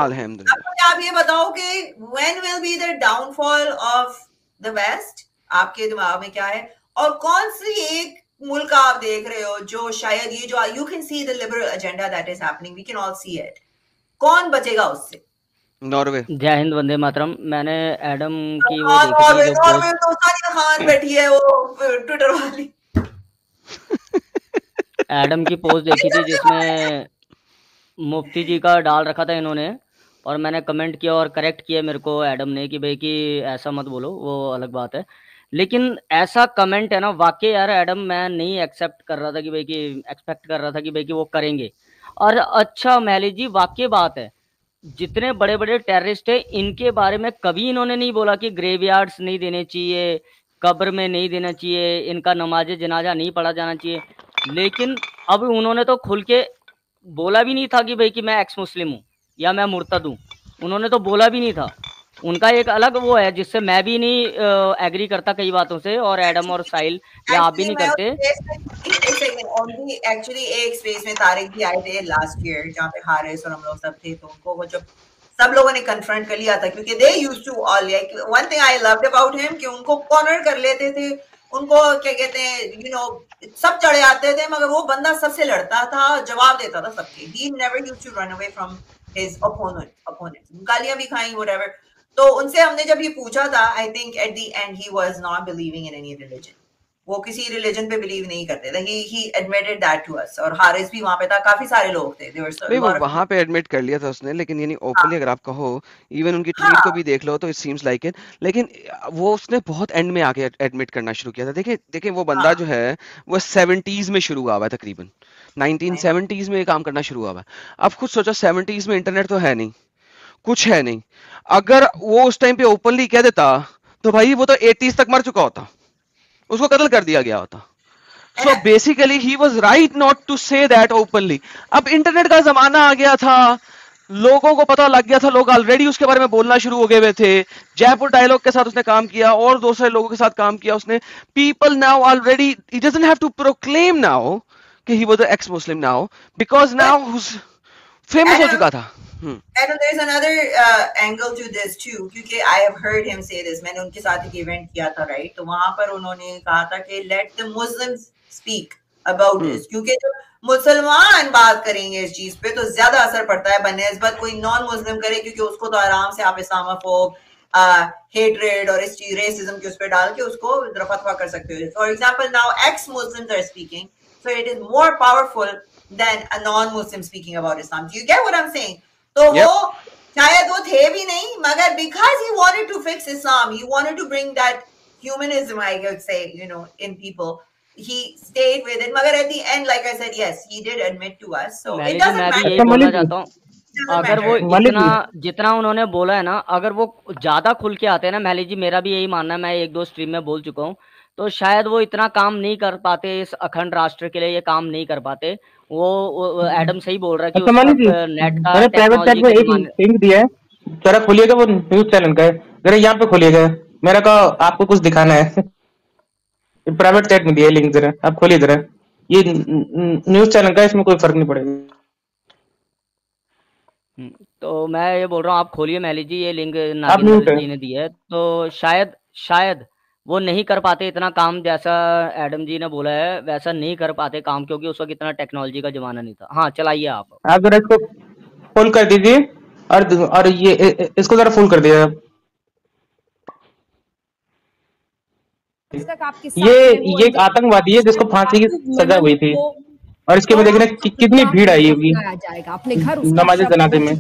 मुझे आप ये बताओ कि when will be the downfall of the West आपके दिमाग में क्या है? और कौन सी एक मुल्क आप देख रहे हो जो शायद ये जो you can see the liberal agenda that is happening we can all see it कौन बचेगा उससे? नॉर्वे। जय हिंद वंदे मातरम। मैंने एडम की वो हाँ, देखी थी जो नॉर्वे पोस्ट तो सानिया खान बैठी है वो ट्विटर वाली। एडम की पोस्ट देखी थी जिसमें मुफ्ती जी का डाल रखा था इन्होंने और मैंने कमेंट किया और करेक्ट किया मेरे को एडम ने कि भाई कि ऐसा मत बोलो वो अलग बात है। लेकिन ऐसा कमेंट है ना वाकई यार एडम मैं नहीं एक्सेप्ट कर रहा था कि भाई कि एक्सपेक्ट कर रहा था कि भाई कि वो करेंगे। और अच्छा मैली जी वाकई बात है। जितने बड़े बड़े टेररिस्ट है, इनके बारे में कभी इन्होंने नहीं बोला कि ग्रेवयार्ड्स नहीं देने चाहिए, कब्र में नहीं देना चाहिए, इनका नमाज़ जनाजा नहीं पढ़ा जाना चाहिए। लेकिन अब उन्होंने तो खुल के बोला भी नहीं था कि भाई कि मैं एक्स मुस्लिम हूँ या मैं मुर्तद हूँ। उन्होंने तो बोला भी नहीं था। उनका एक अलग वो है जिससे मैं भी नहीं एग्री करता कई बातों से और एडम और साइल या आप भी नहीं करते। एक्चुअली एक स्पेस में तारिक भी आए थे लास्ट ईयर जहाँ पे हारिस और हम लोग सब थे तो उनको वो जब सब लोगों ने कन्फ्रंट कर लिया था क्योंकि they use to all like one thing I loved about him कि उनको कॉर्नर कर लेते थे उनको क्या कहते हैं यू नो सब चढ़े आते थे मगर वो बंदा सबसे लड़ता था जवाब देता था सबके। He never use to run away from his opponent opponent गालियाँ भी खाई व्हाटएवर तो उनसे हमने जब ये पूछा था I think at the end he was not believing in any religion वो किसी रिलीजन पे बिलीव नहीं करते थे। He he admitted that to us और हारिस भी वहाँ पे था। काफ़ी सारे लोग थे। देयर नहीं वो वहाँ पे एडमिट कर लिया था उसने लेकिन यानी ओपनली हाँ, अगर आप कहो इवन उनकी ट्वीट हाँ, को भी देख लो तो इट सीम्स लाइक इट लेकिन वो उसने बहुत एंड में आके एडमिट करना शुरू किया था। देखिए देखिए वो बंदा हाँ, जो है वो 70s में शुरू हुआ है तकरीबन। 1970s में ये काम करना शुरू हुआ है। अब खुद सोचो 70s में इंटरनेट तो है नहीं। कुछ है नहीं। अगर वो उस टाइम पे ओपनली कह देता तो भाई वो तो एटीज तक मर चुका होता। उसको कत्ल कर दिया गया होता। So basically he was right not to say that openly अब इंटरनेट का जमाना आ गया था। लोगों को पता लग गया था। लोग ऑलरेडी उसके बारे में बोलना शुरू हो गए हुए थे। जयपुर डायलॉग के साथ उसने काम किया और दूसरे लोगों के साथ काम किया उसने। People now already it doesn't have to proclaim now कि he was ex Muslim now because now famous हो चुका था there's another uh, angle to this too, क्योंकि I have heard him say this. मैंने उनके साथ एक event किया था, right? तो वहाँ पर उन्होंने कहा था कि let the Muslims speak about hmm. this, क्योंकि जब मुसलमान बात करेंगे इस चीज़ पे तो ज़्यादा असर पड़ता है बनस्बत कोई नॉन मुस्लिम करे क्योंकि उसको तो आराम से आप इस्लामोफोब हेटरेड और इस चीज़ रेसिज्म के उस पर डाल के उसको रफा कर सकते हो for example now ex Muslims are speaking so it is more powerful than a non-Muslim speaking about Islam. Do you get what I'm saying? So yep. wo, शायद वो थे भी नहीं मगर because you wanted to fix Islam you wanted to bring that humanism I would say you know in people he stayed with it मगर at the end like I said yes he did admit to us so it doesn't matter मैं ये बोलना चाहता हूँ अगर वो इतना जितना उन्होंने बोला है ना अगर वो ज़्यादा खुल के आते हैं ना मैली जी मेरा भी यही मानना है मैं एक दो स्ट्रीम में बोल चुका हूँ तो शायद वो इतना काम नहीं कर पाते इस अखंड राष्ट्र के लिए ये काम नहीं कर पाते वो, वो एडम सही बोल रहा है कि अच्छा, नेट का मैंने प्राइवेट चैट में एक लिंक दिया है। जरा खोलिएगा वो न्यूज़ चैनल का है। जरा यहाँ पे खोलिएगा। मेरा का आपको कुछ दिखाना है। प्राइवेट चैट में दिया है लिंक जरा। आप खोलिए जरा। ये न्यूज़ चैनल का इसमें कोई फ़र्क नहीं पड़ेगा। हम्म, तो मैं ये बोल रहा हूँ आप खोलिए मैली जी ये लिंक नागिन जी ने दिया है। तो शायद शायद वो नहीं कर पाते इतना काम जैसा एडम जी ने बोला है वैसा नहीं कर पाते काम क्योंकि उस वक्त इतना टेक्नोलॉजी का जमाना नहीं था। हाँ चलाइए आप। अगर इसको फुल कर दीजिए और और ये इसको जरा फुल कर दिया ये ये एक आतंकवादी है जिसको फांसी की सजा हुई थी। और इसके में देखना कि कितनी भीड़ आई होगी। अपने घर नमाज़ जनाजे में।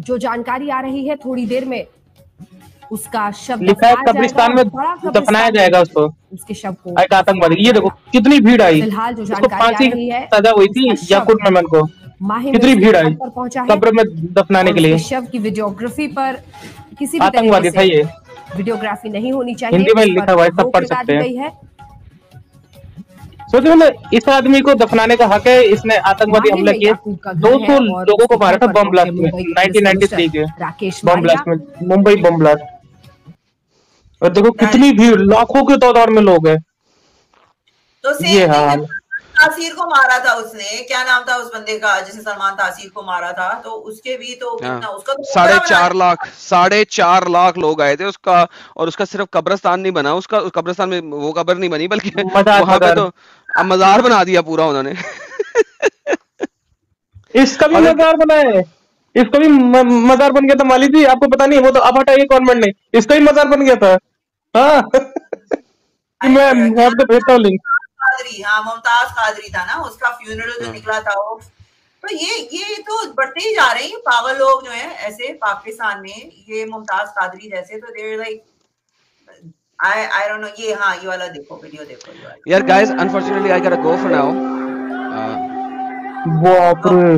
जो जानकारी आ रही है थोड़ी देर में उसका शव लिखा है कब्रिस्तान में दफनाया जाएगा उसको। उसके शव को। एक आतंकवादी ये देखो कितनी भीड़ आई। फ़िलहाल जो जानकारी है सजा हुई थी याकुट मेमन को। कितनी भीड़ आई कब्र में दफनाने के लिए। शव की वीडियोग्राफी पर किसी भी आतंकवादी था ये। वीडियोग्राफी नहीं होनी चाहिए हिंदी में लिखा हुआ है सब पढ़ सकते हैं। सोचो मतलब इस आदमी को दफनाने का हक है इसने आतंकवादी हमला किए। दो सौ लोगों को मारा था बम ब्लास्ट में 1993 के राकेश बम ब्लास्ट में मुंबई बम ब्लास्ट। और देखो कितनी भीड़ लाखों की तादाद में लोग हैं। तो ये हाल तासीर को मारा था उसने क्या नाम था उस बंदे का जिसे सलमान तासीर को मारा था? तो उसके भी तो हाँ। कितना उसका तो साढ़े चार लाख साढ़े चार लाख लोग आए थे उसका और उसका सिर्फ़ कब्रस्तान नहीं बना उसका उस कब्रस्तान में वो कब्र नहीं बनी बल्कि वहाँ पे तो मजार बना दिया पूरा उन्होंने। इसका भी मजार बना है इसका भी मजार बन गया था माली जी आपको पता नहीं वो तो अब हटाइए गवर्नमेंट ने। इसका भी मजार बन गया था। हाँ। मैं आपको भेजता हूँ लिंक कादरी हाँ मुमताज़ कादरी था ना उसका फ्यूनरल जो हाँ। निकला था वो। तो ये ये तो बढ़ते ही जा रहे हैं पागल लोग जो हैं ऐसे पाकिस्तान में ये मुमताज़ कादरी जैसे तो there like I I don't know ये हाँ ये वाला देखो वीडियो देखो यार गाइस अनफॉर्चुनेटली आई गोटा गो फॉर नाउ बाप रे।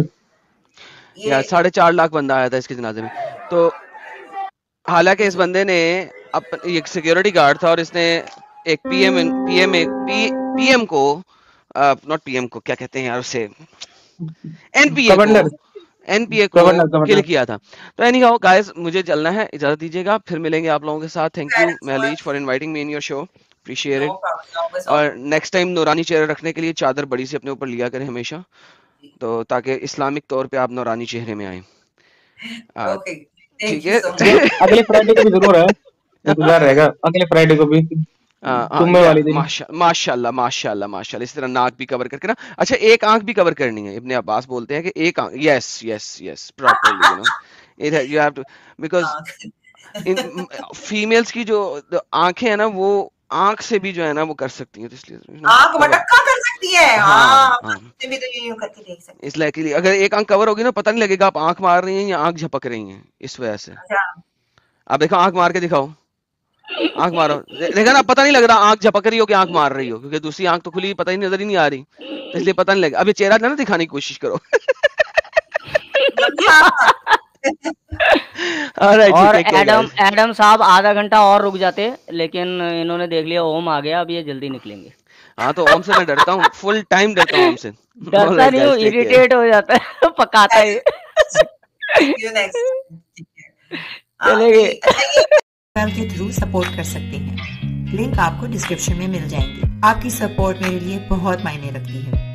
ये साढ़े चार लाख बंदा आया था इसके जनाजे में। तो हालाँकि इस बंदे ने अपन एक सिक्योरिटी गार्ड था और इसने एक पीएम पीएम पीएम को नॉट पीएम को क्या कहते हैं यार उसे? एनपीए को एनपीए को किल किया था। तो एनी हाउ गाइस मुझे चलना है इजाज़त दीजिएगा। फिर मिलेंगे आप लोगों के साथ। Thank you Mehlis for inviting me in your show appreciate it और नेक्स्ट टाइम नूरानी चेहरा रखने के लिए चादर बड़ी सी अपने ऊपर लिया करें हमेशा। तो ताकि इस्लामिक तौर पे आप नूरानी चेहरे में आए। ठीक थैंक यू है सो ये मच अगले फ्राइडे को भी ज़रूर है इंतज़ार रहेगा। अगले फ्राइडे को भी। हाँ जुम्मे या वाले दिन। माशा माशाल्लाह माशाल्लाह माशाल्लाह। इस तरह नाक भी कवर करके ना। अच्छा एक आँख भी कवर करनी है। इब्ने अब्बास बोलते हैं कि एक आँख yes yes yes properly you know it you have to because in females की जो आँखें हैं ना वो आँख से भी जो है ना वो कर सकती हैं तो इसलिए। आँख मटक्का कर सकती है। हाँ हाँ हाँ। भी तो यूँ यूँ करके देख सकते इस लाइकली अगर एक आँख कवर होगी ना पता नहीं लगेगा आप आँख मार रही हैं या आँख झपक रही हैं इस वजह से। अच्छा। आप देखो आँख मार के दिखाओ। आँख मारो। देखा ना पता नहीं लग रहा आँख झपक रही हो कि आँख मार रही हो क्योंकि दूसरी आँख तो खुली पता ही नज़र ही नहीं आ रही। तो इसलिए पता नहीं लगा अब ये चेहरा ना दिखाने की कोशिश करो। ऑलराइट जी और टेक एडम एडम साहब आधा घंटा और रुक जाते लेकिन इन्होंने देख लिया ओम आ गया अब ये जल्दी निकलेंगे। हाँ तो ओम से मैं डरता हूँ फुल टाइम डरता हूँ ओम से। डरता नहीं हूँ इरिटेट हो जाता है पकाता है। अच्छा के थ्रू सपोर्ट कर सकते हैं। लिंक आपको डिस्क्रिप्शन में मिल जाएँगे। आपकी सपोर्ट मेरे लिए बहुत मायने रखती है।